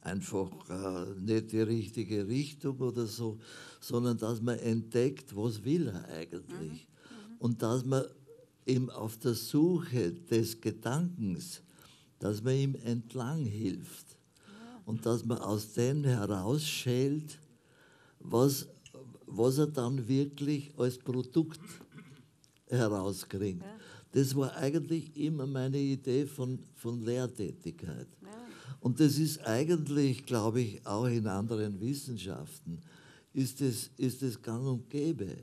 einfach äh, nicht die richtige Richtung oder so, sondern dass man entdeckt, was will er eigentlich. Mhm. Und dass man ihm auf der Suche des Gedankens, dass man ihm entlang hilft und dass man aus dem herausschält, was, was er dann wirklich als Produkt herauskriegt. Das war eigentlich immer meine Idee von, von Lehrtätigkeit. Und das ist eigentlich, glaube ich, auch in anderen Wissenschaften, ist es, ist es gang und gäbe.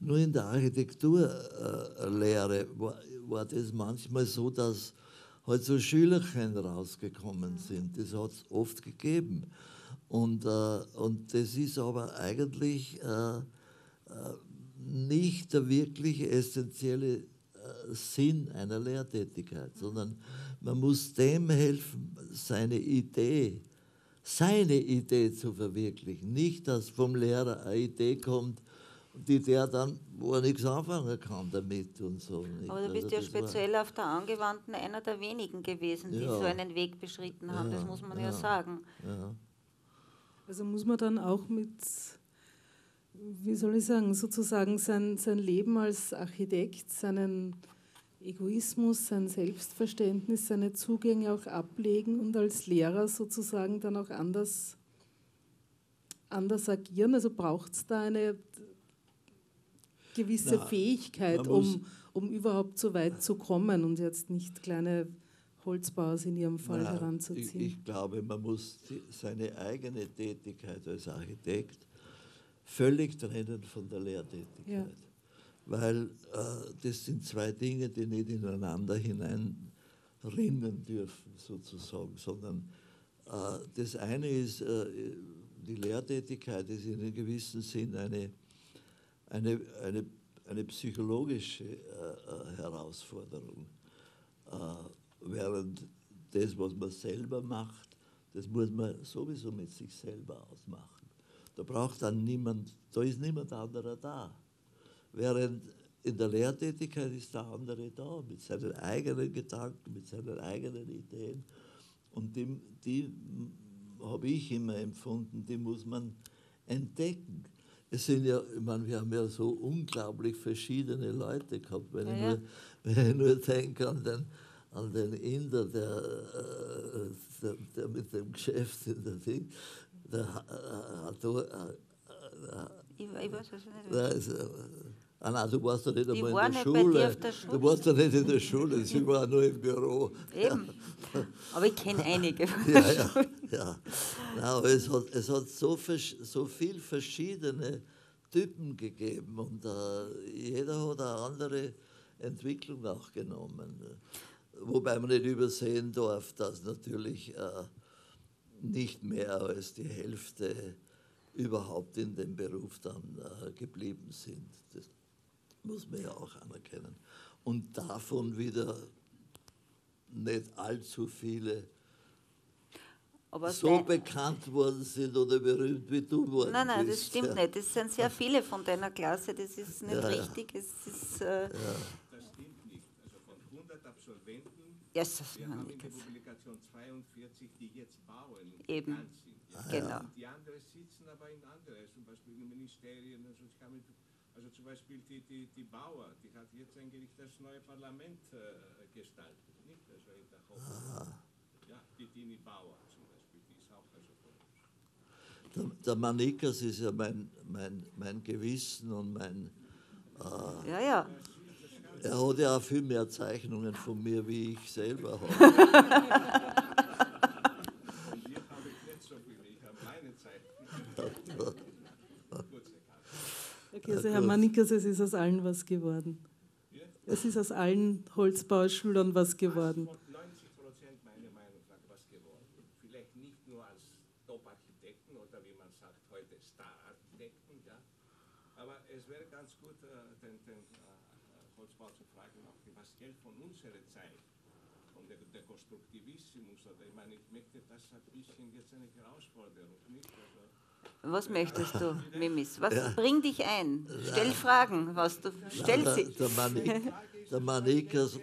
Nur in der Architekturlehre war, war das manchmal so, dass halt so Schülerchen rausgekommen sind. Das hat es oft gegeben. Und, äh, und das ist aber eigentlich äh, äh nicht der wirklich essentielle äh, Sinn einer Lehrtätigkeit, sondern man muss dem helfen, seine Idee, seine Idee zu verwirklichen. Nicht, dass vom Lehrer eine Idee kommt, die der dann, wo er nichts anfangen kann damit und so. Nicht? Aber du bist also ja speziell auf der Angewandten einer der wenigen gewesen, die ja. so einen Weg beschritten haben, ja, das muss man ja, ja sagen. Also muss man dann auch mit, wie soll ich sagen, sozusagen sein, sein Leben als Architekt, seinen Egoismus, sein Selbstverständnis, seine Zugänge auch ablegen und als Lehrer sozusagen dann auch anders, anders agieren? Also braucht es da eine gewisse Na, Fähigkeit, um, um überhaupt so weit zu kommen und jetzt nicht kleine Holzbauers in ihrem Fall Na, heranzuziehen? Ich, ich, glaube, man muss die, seine eigene Tätigkeit als Architekt völlig trennen von der Lehrtätigkeit. Ja weil äh, das sind zwei Dinge, die nicht ineinander hineinrinnen dürfen, sozusagen, sondern äh, das eine ist, äh, die Lehrtätigkeit ist in einem gewissen Sinn eine, eine, eine, eine psychologische äh, äh, Herausforderung, äh, während das, was man selber macht, das muss man sowieso mit sich selber ausmachen. Da braucht dann niemand, da ist niemand anderer da. Während in der Lehrtätigkeit ist der andere da, mit seinen eigenen Gedanken, mit seinen eigenen Ideen. Und die, die habe ich immer empfunden, die muss man entdecken. Es sind ja, ich meine, wir haben ja so unglaublich verschiedene Leute gehabt. Wenn, ja, ich, nur, wenn ich nur denke an den, an den Inder, der, äh, der, der mit dem Geschäft in der Ding, der hat da. Äh, äh, ich, ich weiß es nicht. Ah du warst doch nicht einmal in der Schule. der Schule. Du warst doch nicht in der Schule, sie <laughs> war nur im Büro. Eben. Aber ich kenne einige. ja, ja, ja. Aber es hat, es hat so, so viele verschiedene Typen gegeben und äh, jeder hat eine andere Entwicklung auch genommen. Wobei man nicht übersehen darf, dass natürlich äh, nicht mehr als die Hälfte überhaupt in dem Beruf dann äh, geblieben sind. Das, muss man ja auch anerkennen. Und davon wieder nicht allzu viele aber so bekannt worden sind oder berühmt wie du worden Nein, nein, bist. das stimmt ja. nicht. Es sind sehr viele von deiner Klasse, das ist nicht ja, richtig. Es ist, äh ja. Das stimmt nicht. Also von 100 Absolventen, yes, wir haben in der Publikation 42, die jetzt bauen, Eben. sind. Ja. Genau. Die anderen sitzen aber in anderen, zum Beispiel in den Ministerien. Also mit also zum Beispiel die, die, die Bauer, die hat jetzt eigentlich das neue Parlament äh, gestaltet, nicht? Also in der Hochschule. Ja, die Dini Bauer zum Beispiel, die ist auch also der, der Manikas ist ja mein, mein, mein Gewissen und mein. Äh, ja, ja. Er hat ja auch viel mehr Zeichnungen von mir, wie ich selber habe. Okay, also Herr Manikas, es ist aus allen was geworden. Es ist aus allen Holzbauschülern was geworden. 90 Prozent meiner Meinung nach was geworden. Vielleicht nicht nur als Top-Architekten oder wie man sagt heute Star, den, den äh, Holzbau zu fragen, Geld von unserer Zeit, von der, der Konstruktivismus, oder ich meine, ich möchte das ein bisschen jetzt eine Herausforderung, nicht? Also, was möchtest du, Mimis? Was ja. bringt dich ein? Stell Fragen, was du stell sie. Der, <laughs> der, der Manikas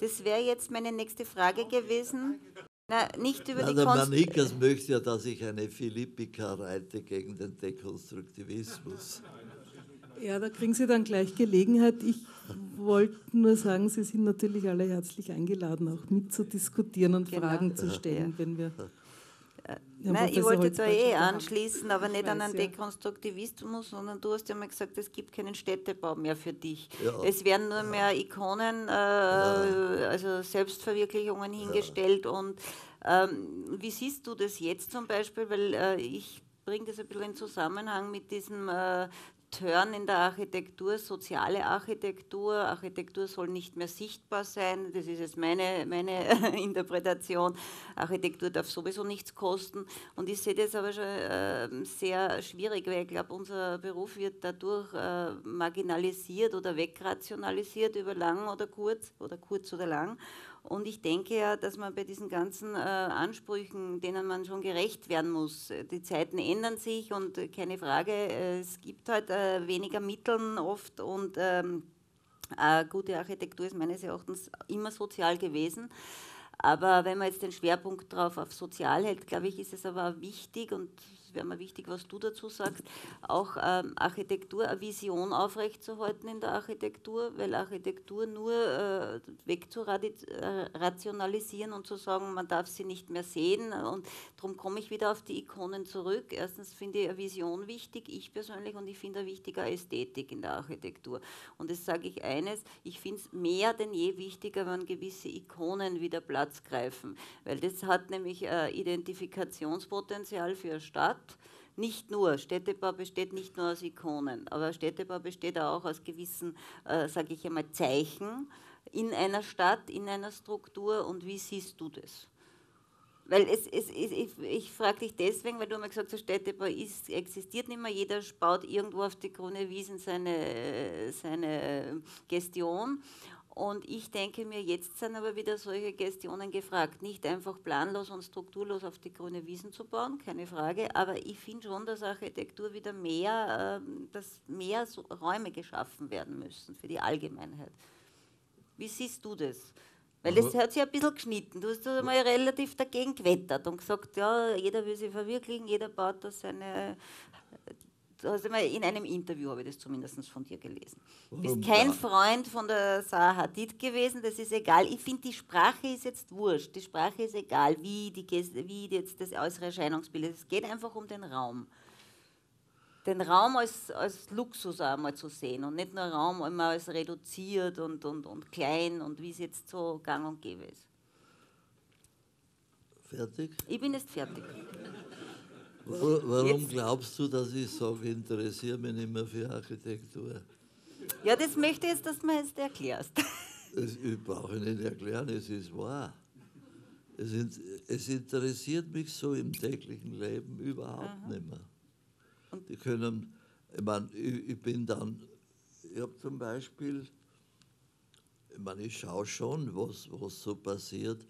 Das wäre jetzt meine nächste Frage gewesen. Na, nicht über Na, die der Manikas möchte ja, dass ich eine Philippika reite gegen den Dekonstruktivismus. Ja, da kriegen Sie dann gleich Gelegenheit. Ich wollte nur sagen, Sie sind natürlich alle herzlich eingeladen, auch mitzudiskutieren und genau. Fragen zu stellen, ja. wenn wir Nein, ich wollte da eh anschließen, aber nicht weiß, an einen Dekonstruktivismus, sondern du hast ja mal gesagt, es gibt keinen Städtebau mehr für dich. Ja. Es werden nur mehr Ikonen, äh, also Selbstverwirklichungen hingestellt. Und ähm, wie siehst du das jetzt zum Beispiel? Weil äh, ich bringe das ein bisschen in Zusammenhang mit diesem äh, Turn in der Architektur, soziale Architektur. Architektur soll nicht mehr sichtbar sein. Das ist jetzt meine, meine <laughs> Interpretation. Architektur darf sowieso nichts kosten. Und ich sehe das aber schon äh, sehr schwierig, weil ich glaube, unser Beruf wird dadurch äh, marginalisiert oder wegrationalisiert über lang oder kurz oder kurz oder lang. Und ich denke ja, dass man bei diesen ganzen äh, Ansprüchen, denen man schon gerecht werden muss, äh, die Zeiten ändern sich und äh, keine Frage, äh, es gibt halt äh, weniger Mittel oft und ähm, gute Architektur ist meines Erachtens immer sozial gewesen. Aber wenn man jetzt den Schwerpunkt drauf auf sozial hält, glaube ich, ist es aber wichtig und wäre mir wichtig, was du dazu sagst, auch ähm, Architektur, eine Vision aufrechtzuerhalten in der Architektur, weil Architektur nur äh, wegzurationalisieren und zu sagen, man darf sie nicht mehr sehen. Und darum komme ich wieder auf die Ikonen zurück. Erstens finde ich eine Vision wichtig, ich persönlich, und ich finde eine wichtige Ästhetik in der Architektur. Und jetzt sage ich eines, ich finde es mehr denn je wichtiger, wenn gewisse Ikonen wieder Platz greifen, weil das hat nämlich äh, Identifikationspotenzial für eine Stadt nicht nur, Städtebau besteht nicht nur aus Ikonen, aber Städtebau besteht auch aus gewissen, äh, sage ich einmal, Zeichen in einer Stadt, in einer Struktur. Und wie siehst du das? Weil es, es, es ich, ich frage dich deswegen, weil du mal gesagt hast, Städtebau ist, existiert nicht mehr. Jeder baut irgendwo auf die grüne Wiesen seine, seine Gestion. Und ich denke mir, jetzt sind aber wieder solche Gestionen gefragt. Nicht einfach planlos und strukturlos auf die grüne Wiesen zu bauen, keine Frage, aber ich finde schon, dass Architektur wieder mehr, ähm, dass mehr Räume geschaffen werden müssen für die Allgemeinheit. Wie siehst du das? Weil das hat sich ein bisschen geschnitten. Du hast einmal relativ dagegen gewettert und gesagt, ja, jeder will sich verwirklichen, jeder baut da seine also in einem Interview habe ich das zumindest von dir gelesen. Du bist kein Freund von der Sarah Hadid gewesen, das ist egal. Ich finde, die Sprache ist jetzt wurscht. Die Sprache ist egal, wie, die, wie jetzt das äußere Erscheinungsbild ist. Es geht einfach um den Raum. Den Raum als, als Luxus einmal zu sehen und nicht nur Raum einmal als reduziert und, und, und klein und wie es jetzt so gang und gäbe ist. Fertig? Ich bin jetzt fertig. Warum Jetzt? glaubst du, dass ich sage, interessiere mich nicht mehr für Architektur? Ja, das möchte ich jetzt, dass du mir jetzt erklärst. <laughs> Das, ich brauche nicht erklären, es ist wahr. Es, es, interessiert mich so im täglichen Leben überhaupt Aha. nicht mehr. Die können, ich meine, ich, ich bin dann, ich habe zum Beispiel, ich meine, ich schaue schon, was, was so passiert.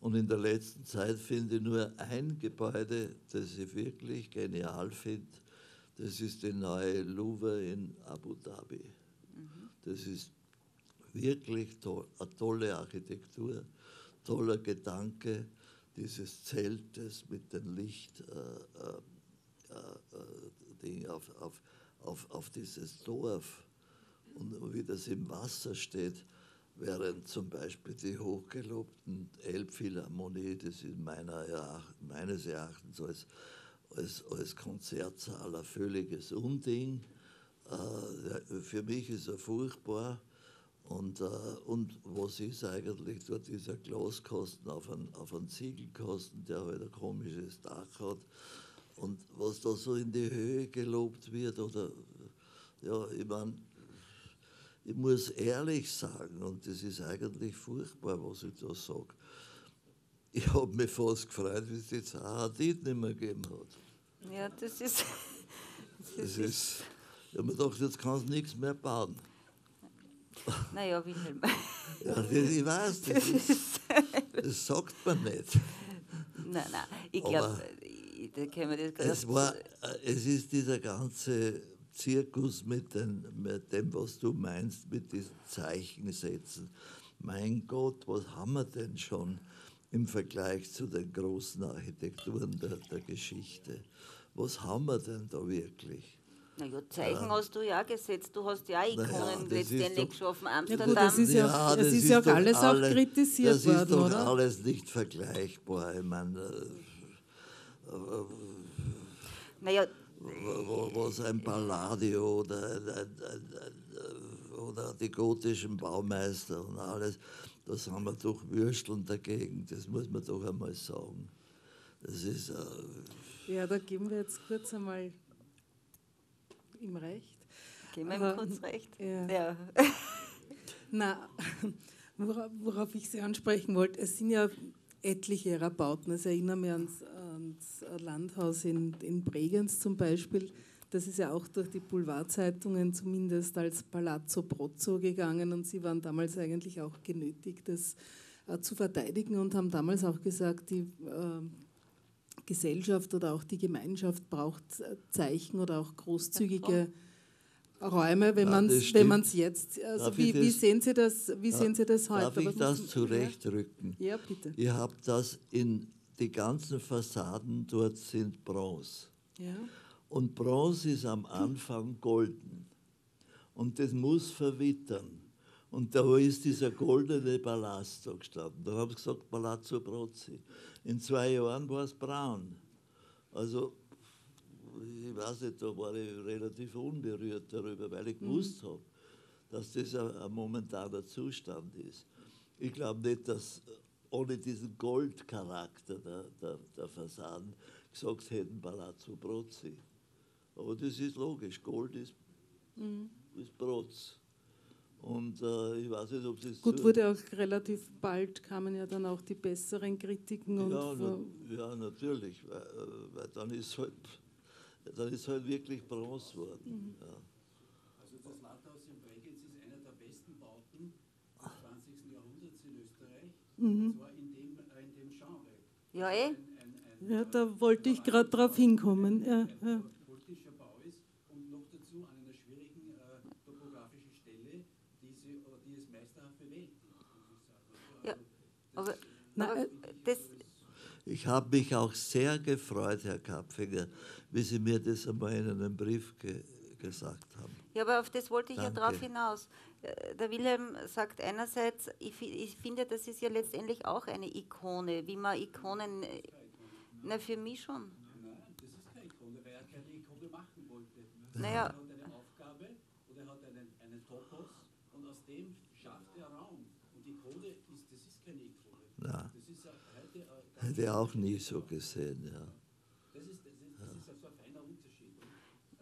Und in der letzten Zeit finde ich nur ein Gebäude, das ich wirklich genial finde. Das ist die neue Louvre in Abu Dhabi. Das ist wirklich toll, eine tolle Architektur, toller Gedanke dieses Zeltes mit dem Licht äh, äh, äh, auf, auf, auf, auf dieses Dorf und wie das im Wasser steht während zum Beispiel die hochgelobten Elbphilharmonie, das ist meiner Eracht, meines Erachtens als, als, als Konzertsaal ein völliges Unding. Äh, für mich ist er furchtbar. Und, äh, und was ist eigentlich dort dieser Glaskasten auf einen, auf einen Ziegelkasten, der halt ein komisches Dach hat. Und was da so in die Höhe gelobt wird, oder ja, ich meine, ich muss ehrlich sagen, und das ist eigentlich furchtbar, was ich da sage, ich habe mich fast gefreut, wie es die Zahadid nicht mehr gegeben hat. Ja, das ist. Das ist ich habe mir gedacht, jetzt kannst du nichts mehr bauen. Naja, Wilhelm. Ja, das, ich weiß, das, ist, das sagt man nicht. Nein, nein, ich glaube, da können wir das es, war, äh, es ist dieser ganze Zirkus mit, den, mit dem, was du meinst, mit diesen Zeichensätzen. Mein Gott, was haben wir denn schon im Vergleich zu den großen Architekturen der, der Geschichte? Was haben wir denn da wirklich? Naja, Zeichen ja. hast du ja gesetzt. Du hast ja Ikonen naja, letztendlich doch, geschaffen. Amsterdam. Ja, gut, das ist ja, ja das, das ist ja auch alles alle, auch kritisiert das worden, Das ist doch oder? alles nicht vergleichbar. Ich meine, äh, äh, naja, was ein Palladio oder, ein, ein, ein, oder die gotischen Baumeister und alles, das haben wir doch Würsteln dagegen. Das muss man doch einmal sagen. Das ist. Äh, ja, da geben wir jetzt kurz einmal ihm recht. Geben wir ihm kurz recht. Ja. ja. <laughs> Na, worauf, worauf, ich Sie ansprechen wollte, es sind ja etliche ihrer Bauten. Es erinnert mich ans, ans Landhaus in, in Bregenz zum Beispiel. Das ist ja auch durch die Boulevardzeitungen zumindest als Palazzo Prozzo gegangen und sie waren damals eigentlich auch genötigt, das äh, zu verteidigen und haben damals auch gesagt, die äh, Gesellschaft oder auch die Gemeinschaft braucht äh, Zeichen oder auch großzügige Räume, wenn man es jetzt, also wie, wie, sehen Sie das, wie sehen Sie das heute? Darf ich das zurechtrücken? Ja, bitte. Ihr habt das in, die ganzen Fassaden dort sind Bronze. Ja. Und Bronze ist am Anfang golden. Und das muss verwittern. Und da ist dieser goldene Palast da gestanden. Da haben sie gesagt, Palazzo Brozzi. In zwei Jahren war es braun. Also, ich weiß nicht, da war ich relativ unberührt darüber, weil ich mhm. gewusst habe, dass das ein, ein momentaner Zustand ist. Ich glaube nicht, dass ohne diesen Goldcharakter der, der, der Fassaden gesagt hätten Palazzo Brozzi. Aber das ist logisch, Gold ist, mhm. ist Brotz. Und äh, ich weiß nicht, ob es. Gut, wurde auch relativ bald, kamen ja dann auch die besseren Kritiken. Und ja, na, ja, natürlich, weil, äh, weil, dann ist halt, dann ist halt wirklich Bronze worden. Mhm. Ja. Also das Rathaus in Bregenz ist einer der besten Bauten des 20. Jahrhunderts in Österreich, mhm. und zwar in dem, äh, in dem Genre. Ja, eh. Ein, ein, ein, ja, da wollte ich gerade drauf hinkommen. Ja, ja. Aber, Na, aber äh, das ich habe mich auch sehr gefreut, Herr Kapfinger, wie Sie mir das einmal in einem Brief ge gesagt haben. Ja, aber auf das wollte ich Danke. ja darauf hinaus. Äh, der Wilhelm sagt einerseits, ich, ich, finde, das ist ja letztendlich auch eine Ikone, wie man Ikonen. Äh, na, für mich schon. Nein, das ist keine Ikone, weil er keine Ikone machen wollte. Naja. Er hat eine Aufgabe oder er hat einen, einen Topos und aus dem schafft er Raum. Und Ikone ist, das ist keine Ikone. Ja. Hätte ich auch nie so gesehen, ja. Das ist, das ist, das ist also ein feiner Unterschied.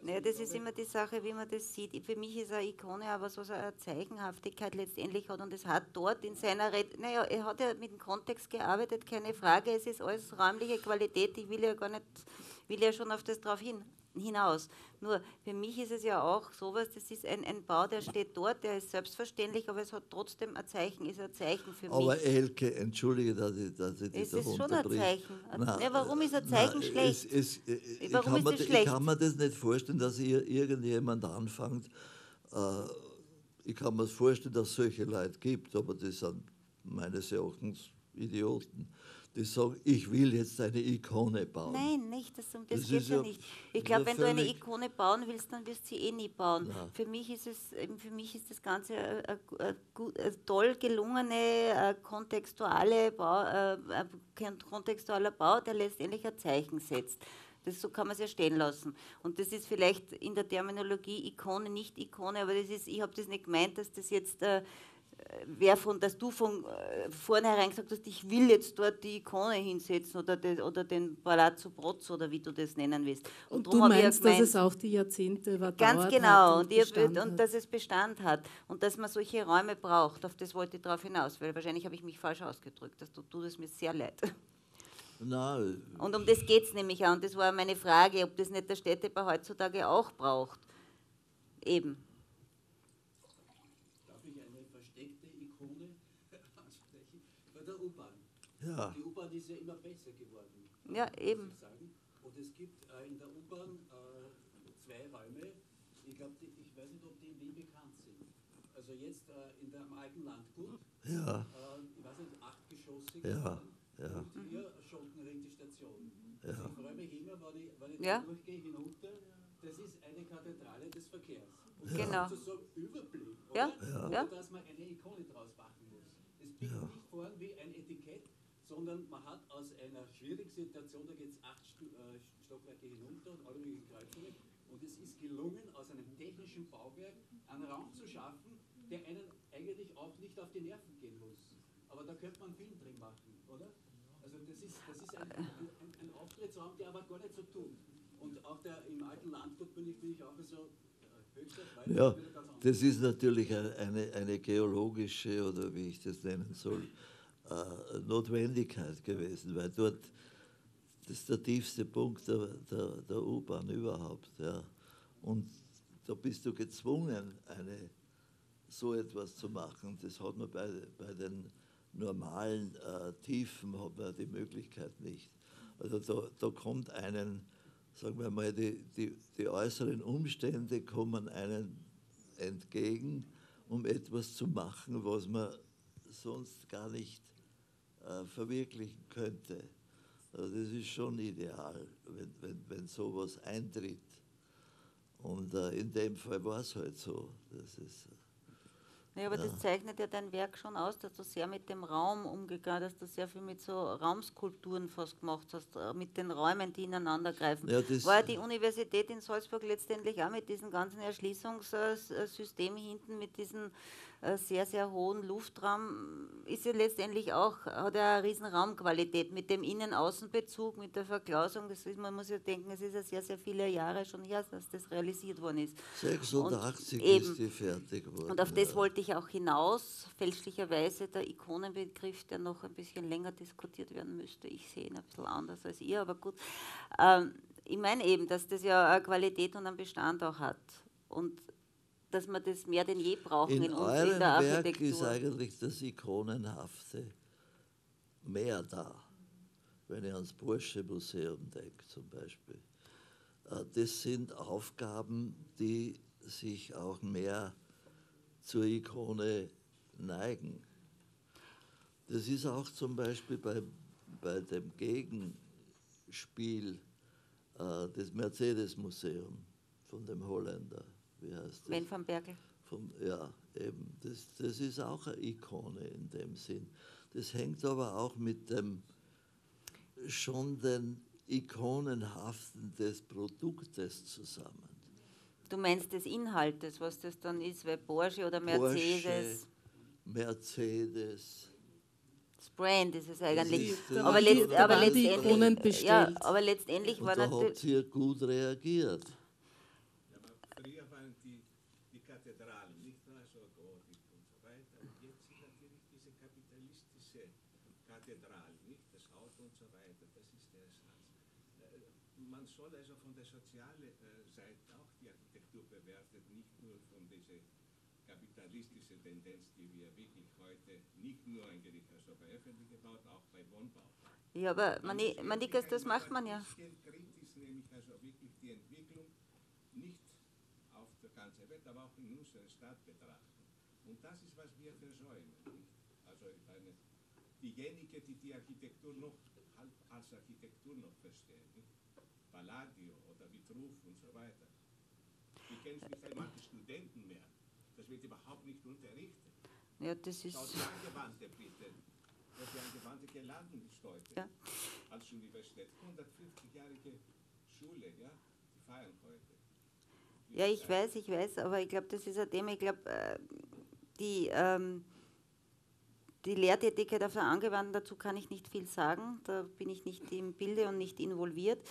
Naja, das ist immer die Sache, wie man das sieht. Für mich ist eine Ikone aber was, was eine Zeichenhaftigkeit letztendlich hat und es hat dort in seiner, Red naja, er hat ja mit dem Kontext gearbeitet, keine Frage, es ist alles räumliche Qualität, ich will ja gar nicht, will ja schon auf das drauf hin hinaus. Nur für mich ist es ja auch sowas, das ist ein, ein Bau, der steht dort, der ist selbstverständlich, aber es hat trotzdem ein Zeichen, ist ein Zeichen für aber mich. Aber Elke, entschuldige, dass ich, dass ich Es ist schon ein Zeichen. Na, ja, warum ist ein Zeichen na, schlecht? Es, es, ich, warum ist es schlecht? Ich kann mir das nicht vorstellen, dass ihr irgendjemand anfängt, äh, ich kann mir vorstellen, dass es solche Leute gibt, aber das sind meines Erachtens Idioten die sagen, ich will jetzt eine Ikone bauen. Nein, nicht, das, das, das geht ja, nicht. Ich glaube, wenn du eine Ikone bauen willst, dann wirst du sie eh nie bauen. Ja. Für mich ist es, für mich ist das Ganze ein, toll gelungene, kontextuale Bau, ein kontextualer Bau, der letztendlich ein Zeichen setzt. Das, so kann man es ja stehen lassen. Und das ist vielleicht in der Terminologie Ikone, nicht Ikone, aber das ist, ich habe das nicht gemeint, dass das jetzt äh, wer von, dass du von äh, vornherein gesagt hast, ich will jetzt dort die Ikone hinsetzen oder, de, oder den Palazzo Prozzo oder wie du das nennen willst. Und, und du meinst, gemeint, dass es auch die Jahrzehnte war, Ganz genau, und, und, und dass es Bestand hat und dass man solche Räume braucht, auf das wollte ich darauf hinaus, weil wahrscheinlich habe ich mich falsch ausgedrückt, das tut, tut es mir sehr leid. Nein. Und um das geht es nämlich auch. Und das war meine Frage, ob das nicht der Städtebau heutzutage auch braucht. Eben. Ja. Die U-Bahn ist ja immer besser geworden. Ja, eben. Und es gibt äh, in der U-Bahn äh, zwei Räume, ich glaube, ich weiß nicht, ob die in Wien bekannt sind. Also jetzt äh, in der, am alten Landgut, ja. Äh, ich weiß nicht, achtgeschossig. Ja. Ja. Und hier Schottenring die Station. Ja. Also ich freue mich immer, wenn ich, wenn ich ja. durchgehe hinunter, das ist eine Kathedrale des Verkehrs. Und genau. sozusagen Überblick, oder? Ja. Ohne ja. dass man eine Ikone draus machen muss. Es biegt ja. nicht vor wie ein Etikett, sondern man hat aus einer schwierigen Situation, da geht es acht äh, Stockwerke hinunter und alle möglichen Kreuzungen, und es ist gelungen, aus einem technischen Bauwerk einen Raum zu schaffen, der einen eigentlich auch nicht auf die Nerven gehen muss. Aber da könnte man einen Film drin machen, oder? Also das ist, das ist ein, ein, ein Auftrittsraum, der aber gar nicht so tut. Und auch der, im alten Landgut bin ich, bin ich auch so äh, ja, das ist natürlich eine, eine geologische oder wie ich das nennen soll, äh, Notwendigkeit gewesen, weil dort das ist der tiefste Punkt der, der, der U-Bahn überhaupt. Ja. Und da bist du gezwungen, eine, so etwas zu machen. Das hat man bei, bei den normalen äh, Tiefen hat man die Möglichkeit nicht. Also da, da kommt einen, sagen wir mal, die, die, die äußeren Umstände kommen einem entgegen, um etwas zu machen, was man sonst gar nicht äh, verwirklichen könnte. Also das ist schon ideal, wenn, wenn, wenn sowas eintritt. Und äh, in dem Fall war es halt so. Das ist, ja, aber ja. das zeichnet ja dein Werk schon aus, dass du sehr mit dem Raum umgegangen dass du sehr viel mit so Raumskulpturen fast gemacht hast, äh, mit den Räumen, die ineinander greifen. Ja, War die Universität in Salzburg letztendlich auch mit diesem ganzen Erschließungssystem hinten, mit diesen äh, sehr, sehr hohen Luftraum ist ja letztendlich auch, hat ja eine riesen Raumqualität mit dem Innen-Außen-Bezug, mit der Verklausung. Das ist, man muss ja denken, es ist ja sehr, sehr viele Jahre schon her, dass das realisiert worden ist. 86 und ist die fertig geworden. Und auf das ja. wollte ich auch hinaus. Fälschlicherweise der Ikonenbegriff, der noch ein bisschen länger diskutiert werden müsste. Ich sehe ihn ein bisschen anders als ihr, aber gut. Ähm, ich meine eben, dass das ja eine Qualität und einen Bestand auch hat. Und dass wir das mehr denn je brauchen in, in uns in der Architektur. Werk ist eigentlich das Ikonenhafte mehr da, wenn ich ans Porsche Museum denke zum Beispiel. Äh, das sind Aufgaben, die sich auch mehr zur Ikone neigen. Das ist auch zum Beispiel bei, bei dem Gegenspiel äh, des Mercedes-Museum von dem Holländer wie heißt das? Wen van Berkel. Vom, ja, eben. Das, das ist auch eine Ikone in dem Sinn. Das hängt aber auch mit dem schon den Ikonenhaften des Produktes zusammen. Du meinst des Inhaltes, was das dann ist, weil Porsche oder Mercedes. Porsche, Mercedes. Das Brand ist es eigentlich. Ist aber, letzt, aber, letztendlich, ja, aber letztendlich war da natürlich. habt ihr gut reagiert. soll also von der sozialen äh, Seite auch die Architektur bewertet, nicht nur von dieser kapitalistischen Tendenz, die wir wirklich heute nicht nur also bei öffentlich gebaut, auch bei Wohnbau. Ja, aber man, man das macht man ja. Kritisch nämlich also wirklich die Entwicklung nicht auf der ganzen Welt, aber auch in unserer Stadt betrachten. Und das ist, was wir versäumen. Also eine, diejenigen, die die Architektur noch als Architektur noch verstehen. Palladio oder Vitruv und so weiter. Die kennen nicht einmal die Studenten mehr. Das wird überhaupt nicht unterrichtet. Ja, das ist. Schaut die Angewandte bitte. Das die Angewandte geladen ist heute. Ja. Als Universität. 150-jährige Schule, ja, die feiern heute. Ja, ich weiß, ich weiß, aber ich glaube, das ist ein Thema, ich glaube, äh, die, ähm, die Lehrtätigkeit auf der Angewandten, dazu kann ich nicht viel sagen, da bin ich nicht im Bilde und nicht involviert.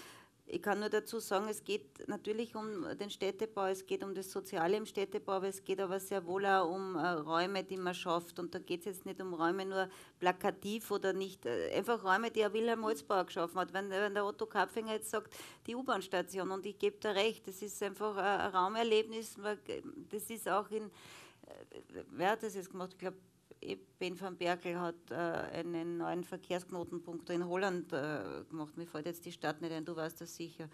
Ich kann nur dazu sagen, es geht natürlich um den Städtebau, es geht um das Soziale im Städtebau, aber es geht aber sehr wohl auch um äh, Räume, die man schafft. Und da geht es jetzt nicht um Räume nur plakativ oder nicht, äh, einfach Räume, die auch Wilhelm Holzbauer geschaffen hat. Wenn, wenn der Otto Kapfinger jetzt sagt, die U-Bahn-Station, und ich gebe da recht, das ist einfach ein Raumerlebnis, das ist auch in, äh, wer hat das jetzt gemacht? Ich glaube, Ben van Berkel hat äh, einen neuen Verkehrsknotenpunkt in Holland äh, gemacht. Mir fällt jetzt die Stadt nicht ein, du weißt das sicher.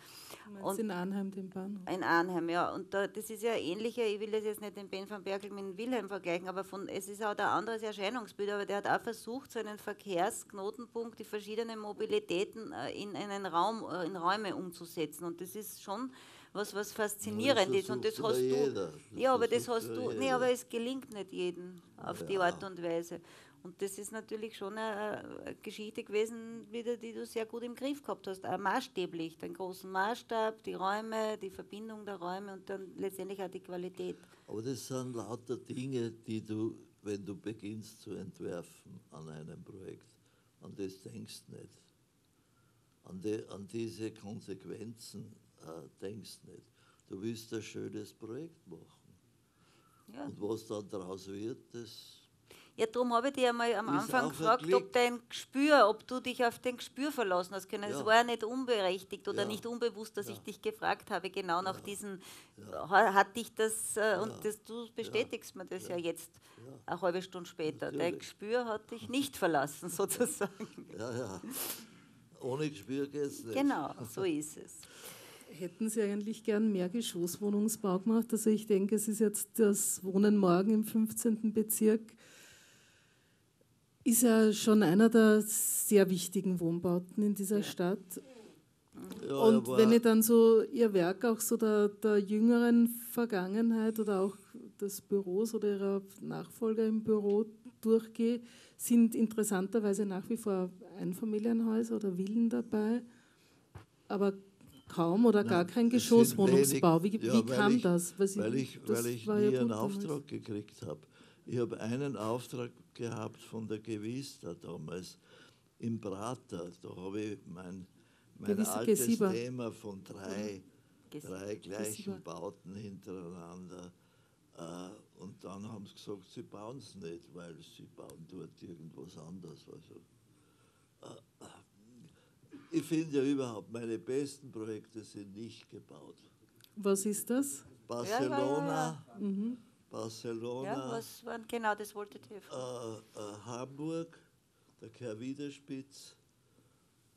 Und in Arnheim, den Bahnhof. In Arnheim, ja. Und da, das ist ja ähnlicher, ich will das jetzt nicht den Ben van Berkel mit Wilhelm vergleichen, aber von, es ist auch ein anderes Erscheinungsbild, aber der hat auch versucht, so einen Verkehrsknotenpunkt, die verschiedenen Mobilitäten äh, in einen Raum, äh, in Räume umzusetzen. Und das ist schon was, was faszinierend ist. Und das hast du. Ja, aber das hast du. Nee, aber es gelingt nicht jedem auf ja. die Art und Weise. Und das ist natürlich schon eine, Geschichte gewesen, wieder, die du sehr gut im Griff gehabt hast. Auch maßstäblich, den großen Maßstab, die Räume, die Verbindung der Räume und dann letztendlich auch die Qualität. Aber das sind lauter Dinge, die du, wenn du beginnst zu entwerfen an einem Projekt, an das denkst nicht. An, die, an diese Konsequenzen denkst nicht. Du willst ein schönes Projekt machen. Ja. Und was dann daraus wird, das. Ja, darum habe ich dich einmal am Anfang gefragt, ob dein Gespür, ob du dich auf dein Gespür verlassen hast können. Es ja. war ja nicht unberechtigt oder ja. nicht unbewusst, dass ich dich gefragt habe, genau nach diesen, hat dich das, äh, und das, du bestätigst mir das ja, jetzt, eine halbe Stunde später. Natürlich. Dein Gespür hat dich nicht verlassen, <laughs> sozusagen. Ja, ja. Ohne Gespür geht es nicht. Genau, so ist es <laughs> hätten Sie eigentlich gern mehr Geschosswohnungsbau gemacht? Also ich denke, es ist jetzt das Wohnen morgen im 15. Bezirk, ist ja schon einer der sehr wichtigen Wohnbauten in dieser Stadt. Ja, und wenn ich dann so Ihr Werk auch so der, der jüngeren Vergangenheit oder auch des Büros oder Ihrer Nachfolger im Büro durchgehe, sind interessanterweise nach wie vor Einfamilienhäuser oder Villen dabei. Aber kaum oder gar kein Geschosswohnungsbau. Wie, ja, wie kam ich, das? Weil, weil ich, weil ich nie ja einen Auftrag gekriegt habe. Ich habe einen Auftrag gehabt von der Gewista damals im Prater. Da habe ich mein, mein altes Gesieber. Thema von drei, drei gleichen Gesieber. Bauten hintereinander. Äh, und dann haben sie gesagt, sie bauen es nicht, weil sie bauen dort irgendwas anderes. Also, ich finde ja überhaupt, meine besten Projekte sind nicht gebaut. Was ist das? Barcelona. Ja, ja, mhm. Barcelona. Ja, was waren genau, das wollte ich äh, äh, Hamburg, der Kehrwiederspitz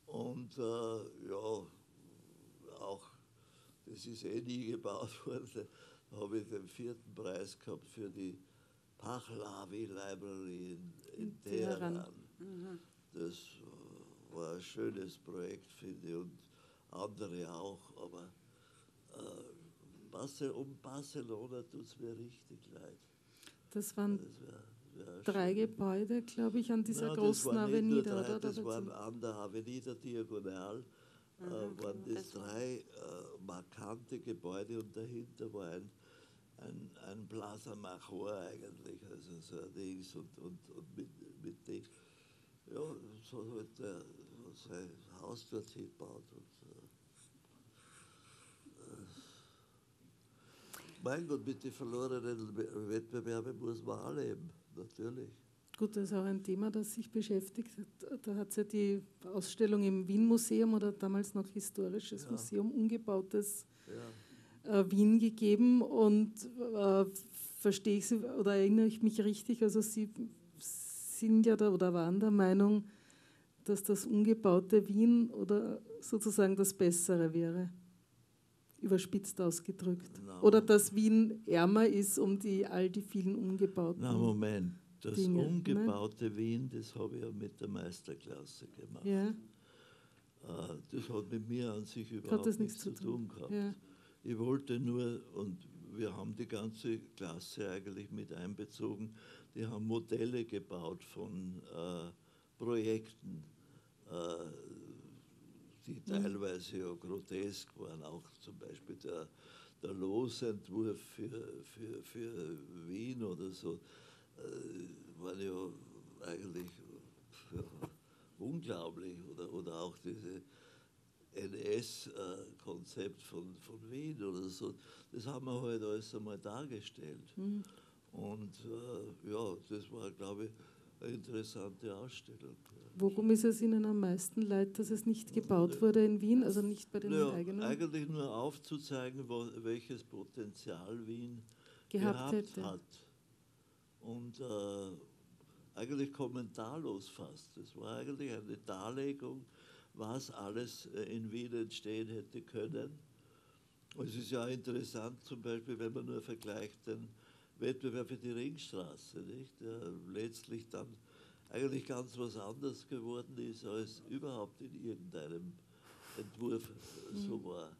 und äh, ja, auch, das ist eh nie gebaut <laughs> worden, da habe ich den vierten Preis gehabt für die Pahlavi Library in, in Teheran. Mhm. Das war ein schönes Projekt, finde ich, und andere auch. Aber äh, um Barcelona tut es mir richtig leid. Das waren das wär, wär drei schön. Gebäude, glaube ich, an dieser ja, großen Avenida, drei, oder? Das waren an der Avenida Diagonal. Äh, mhm, äh, waren das, das drei äh, markante Gebäude und dahinter war ein, ein, ein Plaza Major eigentlich, also so ein Dings und, und, und mit, mit dem, ja, so halt der, sein Haus dort hinbaut. Und, äh, mein Gott, mit den verlorenen Wettbewerben muss man leben, natürlich. Gut, das ist auch ein Thema, das sich beschäftigt. Da hat es ja die Ausstellung im Wien-Museum oder damals noch Historisches ja. Museum, umgebautes ja. äh, Wien gegeben. Und äh, verstehe ich Sie oder erinnere ich mich richtig? Also Sie sind ja da oder waren der Meinung, dass das umgebaute Wien oder sozusagen das Bessere wäre, überspitzt ausgedrückt. No. Oder dass Wien ärmer ist um die, all die vielen umgebauten. Na Moment, das Dinge, ne? umgebaute ne? Wien, das habe ich ja mit der Meisterklasse gemacht. Ja. Äh, das hat mit mir an sich überhaupt nichts, nichts, zu tun gehabt. Ja. Ich wollte nur, und wir haben die ganze Klasse eigentlich mit einbezogen, die haben Modelle gebaut von äh, Projekten die mhm. teilweise ja grotesk waren, auch zum Beispiel der, der Losentwurf für, für, für Wien oder so, äh, waren ja eigentlich ja, unglaublich. Oder, oder auch diese NS-Konzept von, von Wien oder so. Das haben wir halt alles einmal dargestellt. Mhm. Und äh, ja, das war, glaube ich, eine interessante Ausstellung. Worum ist es Ihnen am meisten leid, dass es nicht gebaut wurde in Wien, also nicht bei den ja, eigenen? Eigentlich nur aufzuzeigen, wo, welches Potenzial Wien gehabt, gehabt hat. Und äh, eigentlich kommentarlos fast. Es war eigentlich eine Darlegung, was alles äh, in Wien entstehen hätte können. Und es ist ja interessant, zum Beispiel, wenn man nur vergleicht den Wettbewerb für die Ringstraße, nicht? der letztlich dann eigentlich ganz was anderes geworden ist, als überhaupt in irgendeinem Entwurf so mhm. war.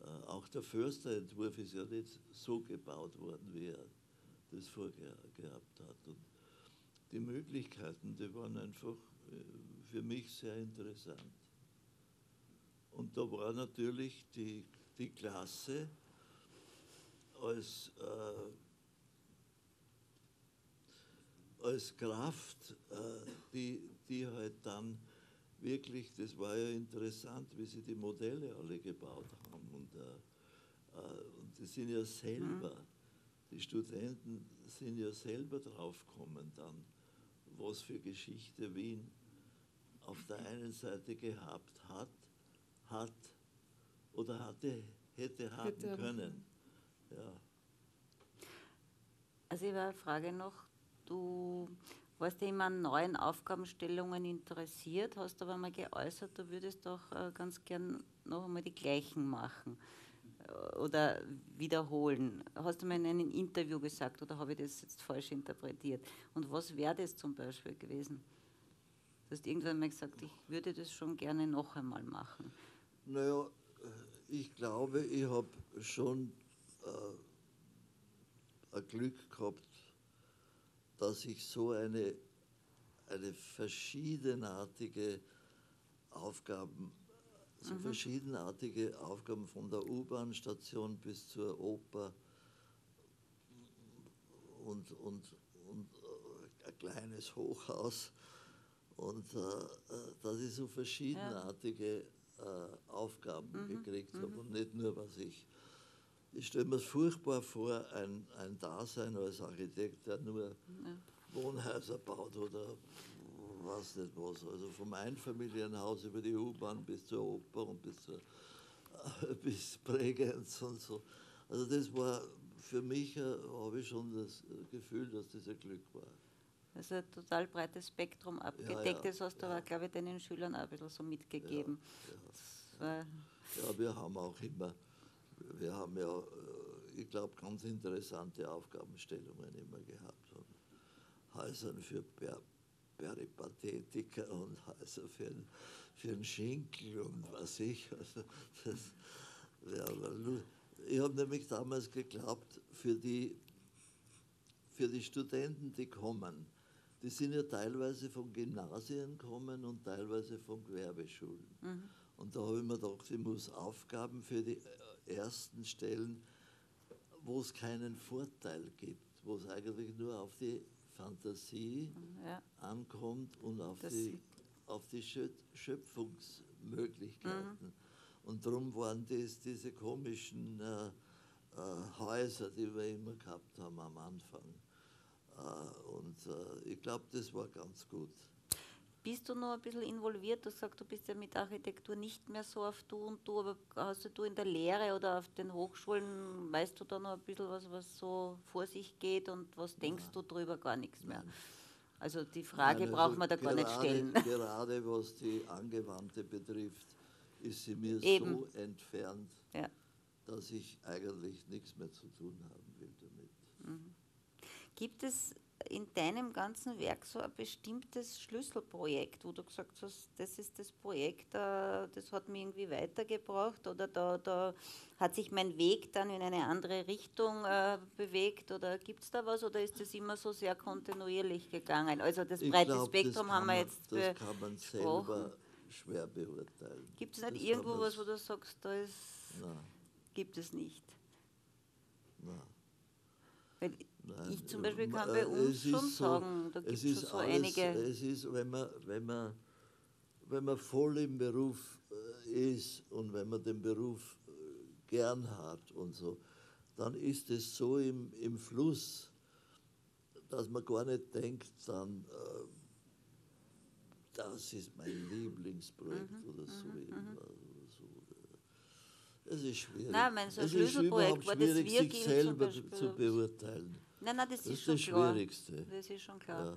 Äh, auch der Försterentwurf ist ja nicht so gebaut worden, wie er das vorgehabt hat. Und die Möglichkeiten, die waren einfach äh, für mich sehr interessant. Und da war natürlich die, die Klasse als äh, als Kraft, äh, die, die halt dann wirklich, das war ja interessant, wie sie die Modelle alle gebaut haben. Und, äh, äh, und die sind ja selber, die Studenten sind ja selber draufgekommen dann, was für Geschichte Wien auf der einen Seite gehabt hat, hat oder hatte, hätte haben können. Ja. Also ich habe eine Frage noch Du warst ja immer an neuen Aufgabenstellungen interessiert, hast aber mal geäußert, du würdest doch äh, ganz gern noch einmal die gleichen machen äh, oder wiederholen. Hast du mal in einem Interview gesagt oder habe ich das jetzt falsch interpretiert? Und was wäre das zum Beispiel gewesen? Du hast irgendwann mal gesagt, ich würde das schon gerne noch einmal machen. Naja, äh, ich glaube, ich habe schon äh, ein Glück gehabt, dass ich so eine, eine verschiedenartige Aufgaben, so mhm. verschiedenartige Aufgaben von der U-Bahn-Station bis zur Oper und, und, und äh, ein kleines Hochhaus. Und äh, äh, dass ich so verschiedenartige äh, Aufgaben mhm. gekriegt habe mhm. und nicht nur, was ich. Ich stelle mir es furchtbar vor, ein, ein Dasein als Architekt, der nur ja. Wohnhäuser baut oder was nicht was. Also vom Einfamilienhaus über die U-Bahn bis zur Oper und bis, zur, <laughs> bis Bregenz und so. Also das war für mich, äh, habe ich schon das Gefühl, dass das ein Glück war. Also ein total breites Spektrum abgedeckt. Ja, ja, das hast du ja. aber, glaube ich, deinen Schülern auch ein bisschen so mitgegeben. Ja, ja. wir haben auch immer wir haben ja, äh, ich glaube, ganz interessante Aufgabenstellungen immer gehabt. Und Häusern für per Peripathetiker und Häuser für, für einen Schinkel und was ich. <laughs> Also das, ja, ich habe nämlich damals geglaubt, für die, für die Studenten, die kommen, die sind ja teilweise von Gymnasien kommen und teilweise von Gewerbeschulen. Mhm. Und da habe ich mir gedacht, ich muss Aufgaben für die ersten Stellen, wo es keinen Vorteil gibt, wo es eigentlich nur auf die Fantasie ja. ankommt und auf die, auf die Schöpfungsmöglichkeiten. Mhm. Und darum waren das diese komischen äh, äh, Häuser, die wir immer gehabt haben am Anfang. Äh, und äh, ich glaube, das war ganz gut. Bist du noch ein bisschen involviert? Du sagst, du bist ja mit Architektur nicht mehr so auf Du und Du, aber hast du in der Lehre oder auf den Hochschulen, weißt du da noch ein bisschen was, was so vor sich geht und was denkst Nein. du darüber? Gar nichts mehr. Also die Frage Nein, also braucht man da gerade, gar nicht stellen. <laughs> Gerade was die Angewandte betrifft, ist sie mir Eben. so entfernt, ja. dass ich eigentlich nichts mehr zu tun haben will damit. Mhm. Gibt es in deinem ganzen Werk so ein bestimmtes Schlüsselprojekt, wo du gesagt hast, das ist das Projekt, äh, das hat mich irgendwie weitergebracht oder da, da hat sich mein Weg dann in eine andere Richtung äh, bewegt oder gibt es da was oder ist das immer so sehr kontinuierlich gegangen? Also das ich breite glaub, Spektrum haben wir jetzt man, Das kann man selber schwer beurteilen. Gibt es nicht das irgendwo was, wo du sagst, da ist, Nein. gibt es nicht? Nein. Ich zum Beispiel kann äh, bei uns es ist schon so- sagen, da gibt es schon so alles, einige. Es ist, wenn man, wenn man, wenn man voll im Beruf äh, ist und wenn man den Beruf äh, gern hat und so, dann ist es so im, im Fluss, dass man gar nicht denkt, dann, äh, das ist mein Lieblingsprojekt Mhm, oder so. immer oder so. Es ist schwierig. Nein, mein so ein es ist überhaupt war das schwierig, sich selber zu beurteilen. Nein, nein, das, Das ist ist schon das klar. Schwierigste. Das ist schon klar. Ja.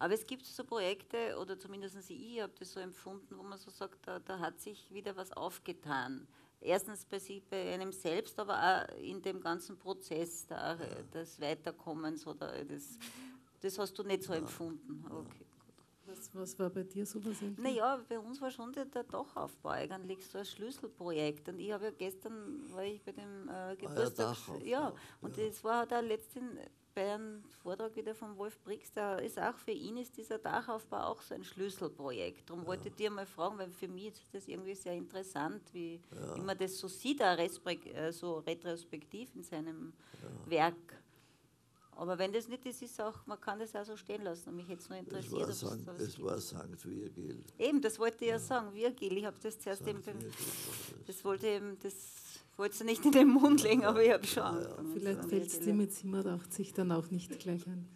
Aber es gibt so Projekte, oder zumindest ich habe das so empfunden, wo man so sagt, da, da hat sich wieder was aufgetan. Erstens bei, sich, bei einem selbst, aber auch in dem ganzen Prozess da, des Weiterkommens oder des, das hast du nicht so empfunden. Okay. Was, was war bei dir so was? Elke? Naja, bei uns war schon der, der Dachaufbau eigentlich so ein Schlüsselprojekt. Und ich habe ja gestern, war ich bei dem äh, Geburtstag. Dachaufbau, ja, und das war da letztens bei einem Vortrag wieder von Wolf Brix, da ist auch für ihn ist dieser Dachaufbau auch so ein Schlüsselprojekt. Darum wollte ich dir mal fragen, weil für mich ist das irgendwie sehr interessant, wie, wie man das so sieht, auch äh, so retrospektiv in seinem Werk. Aber wenn das nicht ist, ist auch, man kann das auch so stehen lassen. Und mich hätte es nur Es interessiert, war, ob es da Sankt, es gibt. war Sankt Virgil. Eben, das wollte ich ja sagen, Virgil. Ich habe das zuerst eben, Sankt Virgil war das. das wollte eben, das wollte du nicht in den Mund legen, aber ich habe schon angefangen. Vielleicht So, fällt es dir mit 87 dann auch nicht gleich ein.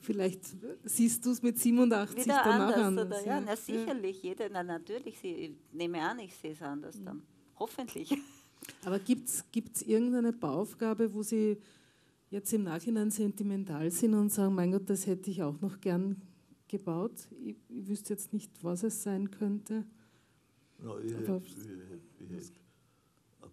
Vielleicht siehst du es mit 87 Wieder danach anders, anders. oder? Ja, na, sicherlich. Jeder, na, natürlich, sie- ich nehme an, ich sehe es anders dann. Hoffentlich. Aber gibt es irgendeine Bauaufgabe, wo Sie jetzt im Nachhinein sentimental sind und sagen, mein Gott, das hätte ich auch noch gern gebaut? Ich, ich wüsste jetzt nicht, was es sein könnte. No, ich hätte ein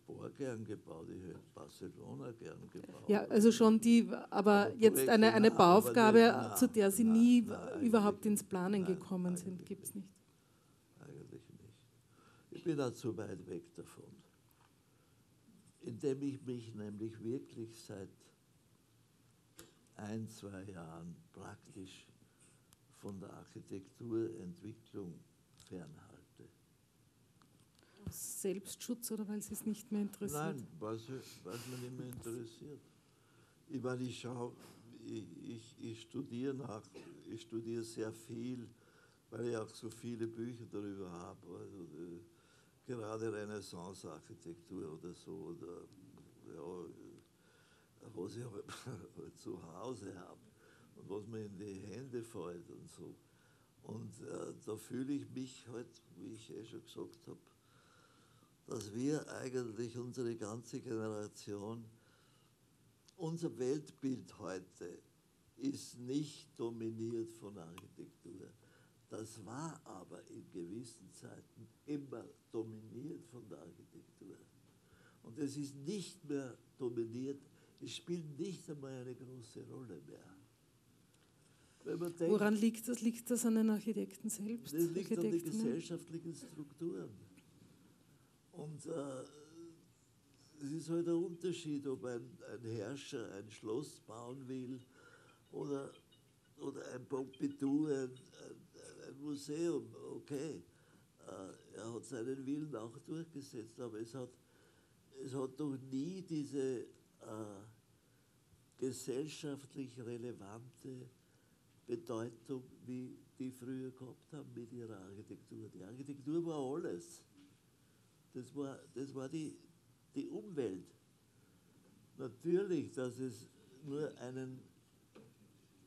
paar gern gebaut, ich hätte Barcelona gern gebaut. Ja, also schon die, aber Aber jetzt eine, eine nein, Bauaufgabe, nicht, zu der Sie nein, nie nein, überhaupt ins Planen Nein, gekommen sind, gibt es nicht. Eigentlich nicht. Ich bin auch zu weit weg davon. Indem ich mich nämlich wirklich seit ein, zwei Jahren praktisch von der Architekturentwicklung fernhalte. Aus Selbstschutz oder weil Sie es nicht mehr interessiert? Nein, was, was mich nicht mehr interessiert. Ich meine, ich schaue, ich, ich, ich studiere nach, ich studiere sehr viel, weil ich auch so viele Bücher darüber habe. Also, äh, gerade Renaissance-Architektur oder so, oder ja, was ich halt <laughs> zu Hause habe und was mir in die Hände fällt und so. Und äh, da fühle ich mich halt, wie ich eh schon gesagt habe, dass wir eigentlich unsere ganze Generation, unser Weltbild heute ist nicht dominiert von Architektur. Das war aber in gewissen Zeiten immer dominiert von der Architektur. Und es ist nicht mehr dominiert, es spielt nicht einmal eine große Rolle mehr. Denkt, Woran liegt das? Liegt das an den Architekten selbst? das liegt an den gesellschaftlichen Strukturen. Und äh, es ist halt ein Unterschied, ob ein, ein Herrscher ein Schloss bauen will oder, oder ein Pompidou, ein, ein, ein Museum. Okay, äh, er hat seinen Willen auch durchgesetzt, aber es hat, es hat doch nie diese äh, gesellschaftlich relevante Bedeutung, wie die früher gehabt haben mit ihrer Architektur. Die Architektur war alles. Das war, das war die, die Umwelt. Natürlich, dass es nur einen,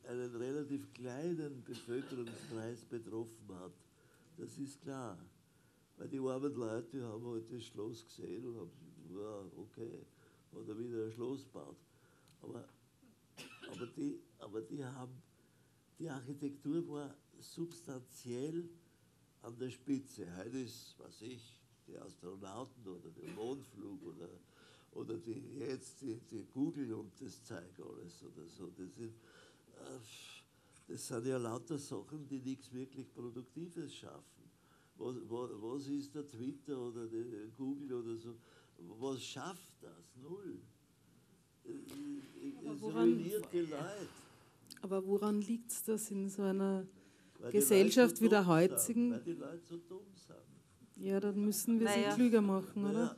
einen relativ kleinen Bevölkerungskreis betroffen hat, das ist klar. Weil die armen Leute haben halt das Schloss gesehen und haben gesagt, ja, okay, hat er wieder ein Schloss gebaut. Aber, aber, die, aber die haben, die Architektur war substanziell an der Spitze. Heute ist, was ich, die Astronauten oder der Mondflug oder, oder die, jetzt die, die Google und das Zeug alles oder so. Das sind, äh, das sind ja lauter Sachen, die nichts wirklich Produktives schaffen. Was, was, was ist der Twitter oder der Google oder so? Was schafft das? Null. Äh, Es woran- ruiniert die Leute. Aber woran liegt es, dass in so einer weil Gesellschaft so wie der heutigen- Sind, weil die Leute so dumm sind. Ja, dann müssen wir Naja. sie klüger machen, oder?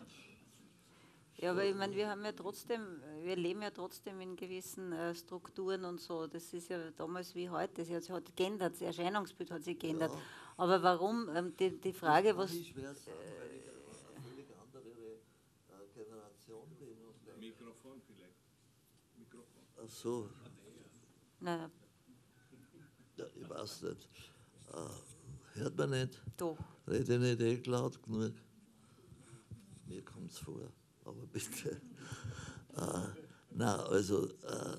Ja, aber ich meine, wir haben ja trotzdem, wir leben ja trotzdem in gewissen äh, Strukturen und so. Das ist ja damals wie heute. Das hat sich hat geändert, das Erscheinungsbild hat sich geändert. Ja. Aber warum, ähm, die, die Frage, was. Sagen, weil ich eine völlig andere äh, Generation bin. Und Mikrofon vielleicht. Mikrofon. Ach so, Nein, ja, ich weiß nicht. Äh, hört man nicht? doch. Rede nicht eh laut genug. Mir kommt es vor, aber <laughs> bitte. äh, na, also, äh,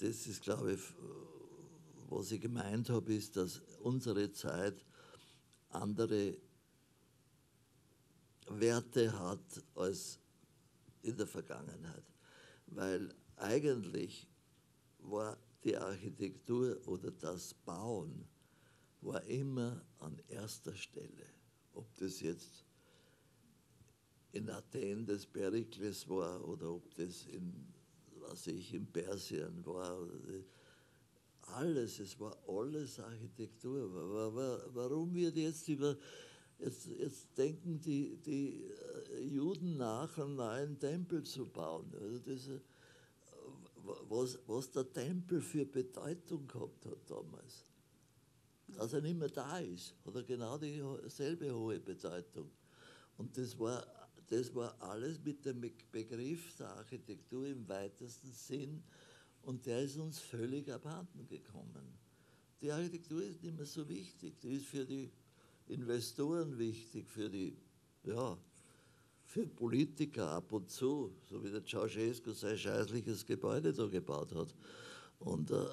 das ist, glaube ich, was ich gemeint habe, ist, dass unsere Zeit andere Werte hat als in der Vergangenheit. Weil eigentlich war die Architektur oder das Bauen war immer an erster Stelle. Ob das jetzt in Athen des Perikles war oder ob das in, was ich, in Persien war. Alles, es war alles Architektur. Wa- wa- wa- Warum wird jetzt über, jetzt, jetzt denken die, die äh, Juden nach, einen neuen Tempel zu bauen. Also das, äh, was, was der Tempel für Bedeutung gehabt hat damals dass er nicht mehr da ist, hat er genau dieselbe hohe Bedeutung. Und das war, das war alles mit dem Be- Begriff der Architektur im weitesten Sinn und der ist uns völlig abhanden gekommen. Die Architektur ist nicht mehr so wichtig, die ist für die Investoren wichtig, für die, ja, für Politiker ab und zu, so wie der Ceausescu sein scheißliches Gebäude da gebaut hat. Und, äh,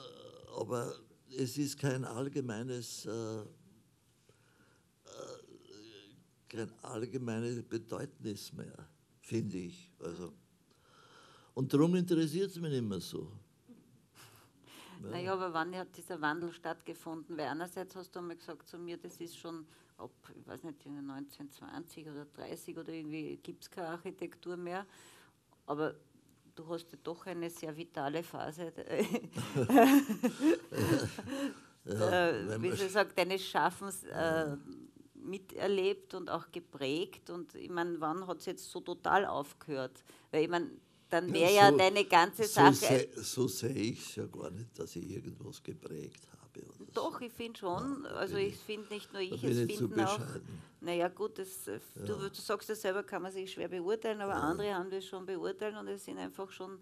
aber es ist kein allgemeines, äh, äh, kein allgemeines Bedeutnis mehr, finde ich. Also, und darum interessiert es mich nicht mehr so. Naja, aber wann hat dieser Wandel stattgefunden? Weil einerseits hast du einmal gesagt zu mir, das ist schon ab, ich weiß nicht, in den 1920 oder 30 oder irgendwie gibt es keine Architektur mehr. Aber du hast ja doch eine sehr vitale Phase, <laughs> äh, wenn wie sie sagt, deines Schaffens äh, miterlebt und auch geprägt. Und ich meine, wann hat es jetzt so total aufgehört? Weil ich meine, dann wäre ja, so- deine ganze so Sache. So sehe ich es ja gar nicht, dass ich irgendwas geprägt habe. Oder Doch, so. ich finde schon. Ja, also ich finde nicht nur ich, es finden auch. Naja gut, das, äh, du, du sagst ja selber, kann man sich schwer beurteilen, aber andere haben das schon beurteilt und es sind einfach schon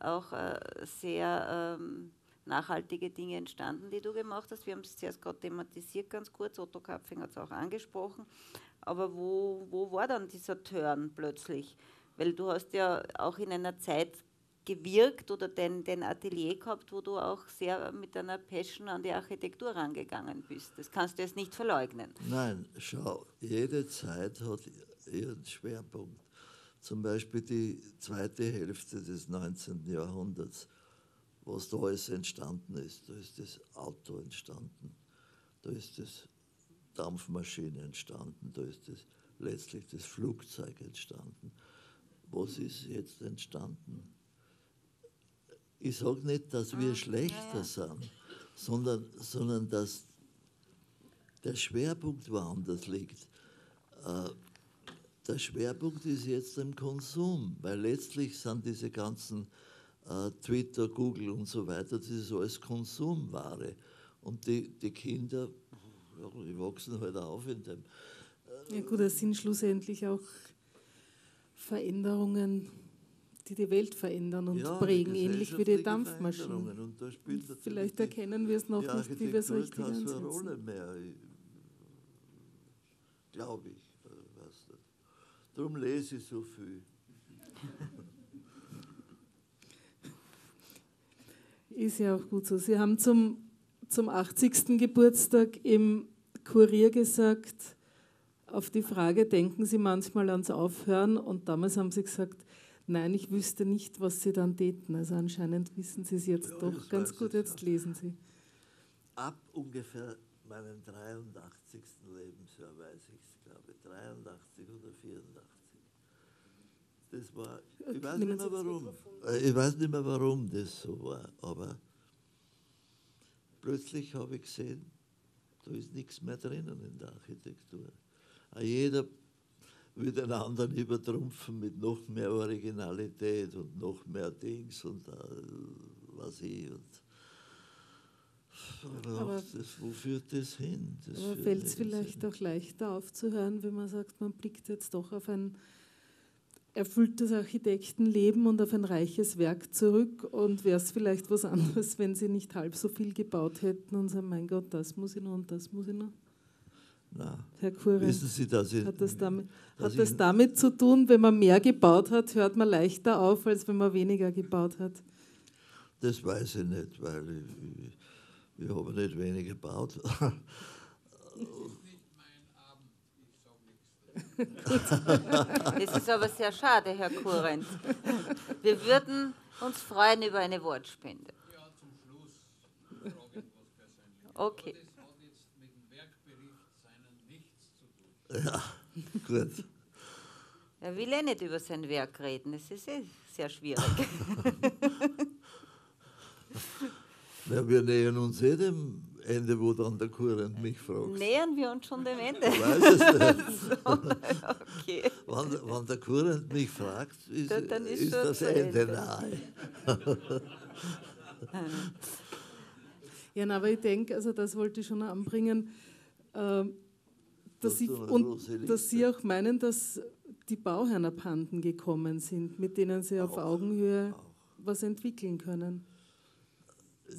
auch äh, sehr ähm, nachhaltige Dinge entstanden, die du gemacht hast. Wir haben es zuerst gerade thematisiert, ganz kurz. Otto Kapfing hat es auch angesprochen. Aber wo, wo war dann dieser Turn plötzlich? Weil du hast ja auch in einer Zeit gewirkt oder dein, dein Atelier gehabt, wo du auch sehr mit einer Passion an die Architektur rangegangen bist. Das kannst du jetzt nicht verleugnen. Nein, schau, jede Zeit hat ihren Schwerpunkt. Zum Beispiel die zweite Hälfte des 19. Jahrhunderts, was da alles entstanden ist. Da ist das Auto entstanden, da ist das Dampfmaschine entstanden, da ist das, letztlich das Flugzeug entstanden. Was ist jetzt entstanden? Ich sage nicht, dass wir schlechter sind, sondern, sondern dass der Schwerpunkt woanders liegt. Äh, Der Schwerpunkt ist jetzt im Konsum, weil letztlich sind diese ganzen äh, Twitter, Google und so weiter, das ist alles Konsumware. Und die, die Kinder, ja, die wachsen halt auf in dem. Ja gut, das sind schlussendlich auch Veränderungen, die die Welt verändern und Ja, prägen, ähnlich wie die Dampfmaschinen. Und da spielt Vielleicht erkennen wir es noch die nicht, wie wir es richtig keine so eine Rolle mehr. Glaube ich. äh. Darum lese ich so viel. <laughs> Ist ja auch gut so. Sie haben zum, zum 80. Geburtstag im Kurier gesagt, auf die Frage, denken Sie manchmal ans Aufhören? Und damals haben Sie gesagt, nein, ich wüsste nicht, was Sie dann täten. Also anscheinend wissen Sie es jetzt Ja, doch ganz weiß gut. Jetzt lesen Sie. Ab ungefähr meinem 83. Lebensjahr weiß ich es, glaube ich, 83 oder 84. Das war, ich weiß nehmen nicht mehr warum. Äh, Ich weiß nicht mehr, warum das so war, aber plötzlich habe ich gesehen, da ist nichts mehr drinnen in der Architektur. Äh, Jeder, will den anderen übertrumpfen mit noch mehr Originalität und noch mehr Dings und äh, was ich. Und aber, das, wo führt das hin? Das Aber fällt es vielleicht hin. auch leichter aufzuhören, wenn man sagt, man blickt jetzt doch auf ein erfülltes Architektenleben und auf ein reiches Werk zurück und wäre es vielleicht was anderes, <laughs> wenn sie nicht halb so viel gebaut hätten und sagen, mein Gott, das muss ich noch und das muss ich noch. Nein. Herr Kurenz, Wissen Sie, dass ich, hat das, damit, dass hat das ich- damit zu tun, wenn man mehr gebaut hat, hört man leichter auf, als wenn man weniger gebaut hat? das weiß ich nicht, weil ich, ich, ich habe nicht wenig gebaut. Das ist aber sehr schade, Herr Kurrent. Wir würden uns freuen über eine Wortspende. Ja, zum Schluss. Okay. Das hat jetzt mit dem Werkbericht seinen nichts zu tun. Ja, gut. Er will eh nicht über sein Werk reden. Es ist eh sehr schwierig. <laughs> Ja, wir nähern uns eh dem Ende, wo dann der Kurrent mich fragt. Nähern wir uns schon dem Ende. Ich weiß es nicht. <laughs> Okay. Wenn, wenn der Kurrent mich fragt, ist, dann ist ist, das Ende Ende. nahe. <laughs> Ja, na, aber ich denke, also das wollte ich schon anbringen, ähm, dass, sie, und, dass Sie auch meinen, dass die Bauherren abhanden gekommen sind, mit denen Sie auf Augenhöhe was entwickeln können.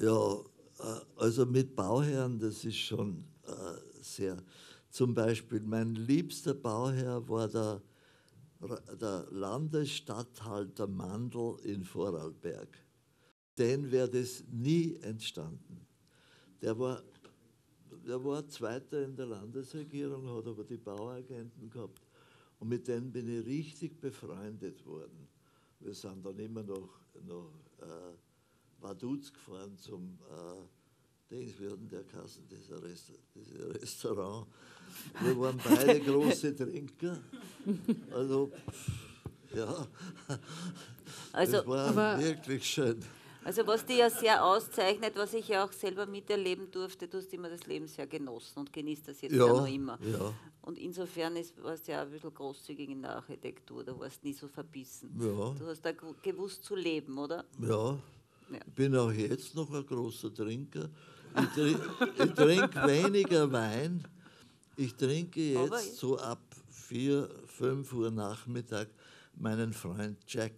Ja, äh, also mit Bauherren, das ist schon äh, sehr. Zum Beispiel, mein liebster Bauherr war der, der Landesstatthalter Mandl in Vorarlberg. Den wäre das nie entstanden. Der war, der war Zweiter in der Landesregierung, hat aber die Bauagenten gehabt. Und mit denen bin ich richtig befreundet worden. Wir sind dann immer noch, noch äh, Vaduz gefahren zum äh, Dings, wie hat denn der Kassen, dieser, Resta dieser Restaurant. Wir waren beide <laughs> große Trinker. Also, pff, ja, Also, das war wirklich schön. Also was dich ja sehr auszeichnet, was ich ja auch selber miterleben durfte, du hast immer das Leben sehr genossen und genießt das jetzt ja, Ja, noch immer. ja. Und insofern ist, warst du ja auch ein bisschen großzügig in der Architektur, du warst nie so verbissen. Ja. Du hast da gew- gewusst zu leben, oder? Ja, ich bin auch jetzt noch ein großer Trinker. Ich, trink, <laughs> ich trinke weniger Wein. Ich trinke jetzt- so ab 4, 5 Uhr Nachmittag meinen Freund Jack.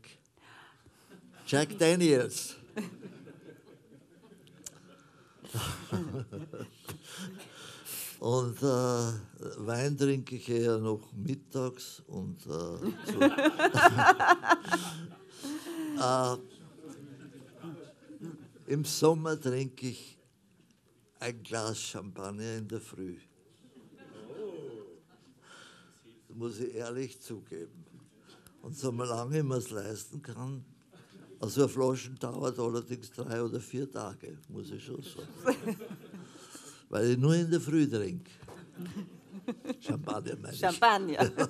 Jack Daniels. <laughs> Und äh, Wein trinke ich eher noch mittags und äh, so. <laughs> äh, im Sommer trinke ich ein Glas Champagner in der Früh. Das muss ich ehrlich zugeben. Und solange ich mir es leisten kann, also eine Flaschen dauert allerdings drei oder vier Tage, muss ich schon sagen. <laughs> Weil ich nur in der Früh trinke. Champagner meine ich. Champagner. <laughs>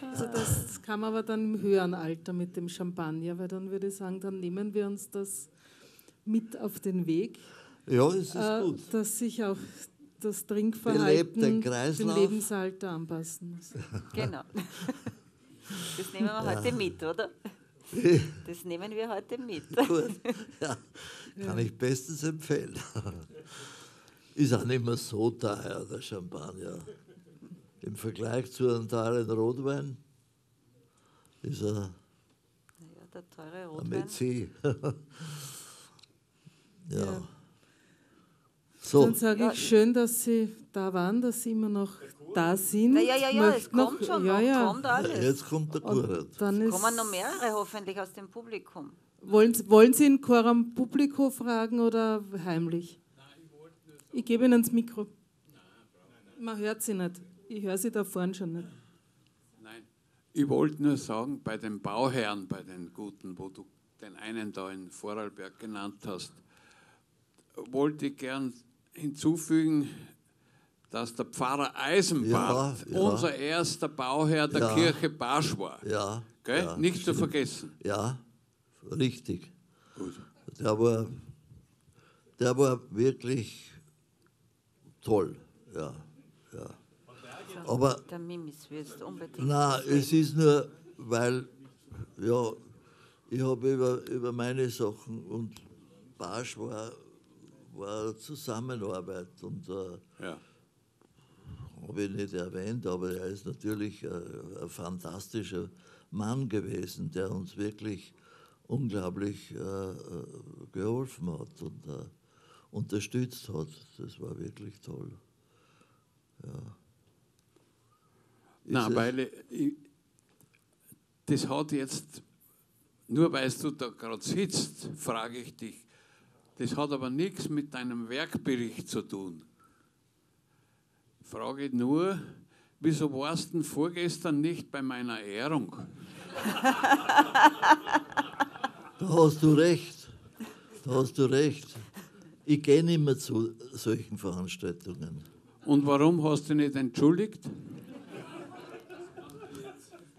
Also das kam aber dann im höheren Alter mit dem Champagner, weil dann würde ich sagen, dann nehmen wir uns das mit auf den Weg, Ja, es ist äh, gut. dass sich auch das Belebt den Trinkverhalten dem. Lebensalter anpassen muss. <laughs> genau. Das nehmen wir heute mit, oder? Das nehmen wir heute mit. <laughs> Gut. Ja, kann ich bestens empfehlen. Ist auch nicht mehr so teuer, der Champagner. Im Vergleich zu einem teuren Rotwein ist er Ja, der teure ein Rotwein. <laughs> Ja. Ja. So, Dann sage Ja. ich schön, dass Sie da waren, dass Sie immer noch da sind. Na ja, ja, ja, es Möchte kommt schon ja, noch, ja. kommt alles. jetzt kommt der Kurat. Dann ist, Kommen noch mehrere hoffentlich aus dem Publikum. wollen, Sie- wollen Sie in Coram Publico fragen oder heimlich? Ich gebe Ihnen das Mikro. Man hört Sie nicht. Ich höre Sie da vorne schon nicht. Nein, ich wollte nur sagen, bei den Bauherren, bei den Guten, wo du den einen da in Vorarlberg genannt hast, wollte ich gern hinzufügen, dass der Pfarrer Eisenbart Ja, ja. unser erster Bauherr der Ja. Kirche Barsch war. Ja, Gell? ja, Nicht zu stimmt. vergessen. Ja, richtig. Gut. Der war, der war wirklich toll. Ja, ja. Aber Der Mimis wirst unbedingt. na, sehen. es ist nur, weil, ja, ich habe über, über meine Sachen und Barsch war, war Zusammenarbeit und äh, Ja. Habe ich nicht erwähnt, aber er ist natürlich äh, ein fantastischer Mann gewesen, der uns wirklich unglaublich äh, äh, geholfen hat und unterstützt hat. Das war wirklich toll. Nein, es- weil ich, das hat jetzt, nur weil du da gerade sitzt, frage ich dich, das hat aber nichts mit deinem Werkbericht zu tun. Frage nur, wieso warst du denn vorgestern nicht bei meiner Ehrung? <laughs> Da hast du recht. Da hast du recht. Ich gehe nicht mehr zu solchen Veranstaltungen, Und warum hast du dich nicht entschuldigt?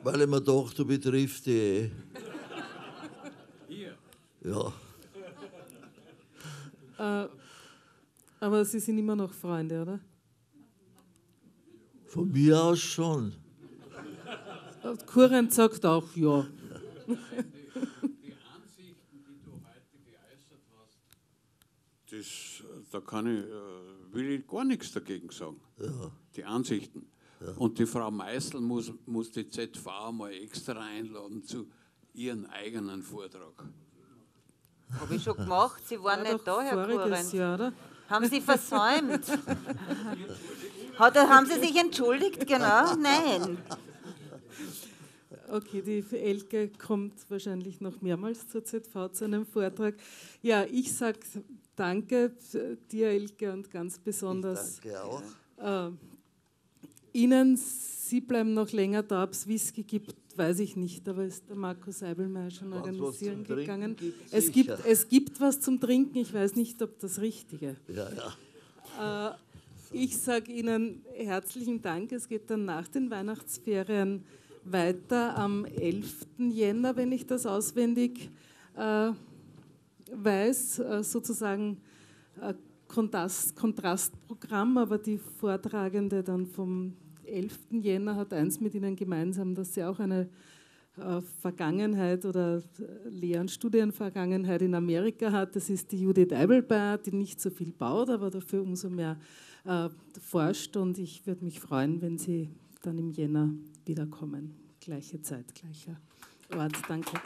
weil ich mir dachte, du betrifft die eh. Hier. Ja, Äh, aber Sie sind immer noch Freunde, oder? Von mir aus schon. Äh, Kurrent sagt auch ja. Die Ansichten, die du heute geäußert hast, das, da kann ich, äh, will ich gar nichts dagegen sagen. Ja, Die Ansichten. Und die Frau Meißel muss, muss die ZV mal extra einladen zu ihrem eigenen Vortrag. Habe ich schon gemacht. Sie waren War nicht da, Herr oder? Haben Sie versäumt? <laughs> Hat, haben Sie sich entschuldigt? Genau? Nein. Okay, die Elke kommt wahrscheinlich noch mehrmals zur ZV zu einem Vortrag. Ja, ich sage danke dir, Elke, und ganz besonders danke auch. äh, Ihnen. Sie bleiben noch länger da, ob es Whisky gibt, weiß ich nicht, aber ist der Markus Eibelmeier schon Wenn's organisieren gegangen. gibt, es, sicher. gibt, es gibt was zum Trinken, ich weiß nicht, ob das Richtige. Ja, ja. Äh, Ich sage Ihnen herzlichen Dank. Es geht dann nach den Weihnachtsferien weiter am 11. Jänner, wenn ich das auswendig äh, weiß, äh, sozusagen äh, Kontrast, Kontrastprogramm, aber die Vortragende dann vom 11. Jänner hat eins mit Ihnen gemeinsam, dass sie auch eine äh, Vergangenheit oder äh, Lehr- und Studienvergangenheit in Amerika hat. Das ist die Judith Eibelbayer, die nicht so viel baut, aber dafür umso mehr äh, forscht. Und ich würde mich freuen, wenn Sie dann im Jänner wiederkommen. Gleiche Zeit, gleicher Ort. Danke.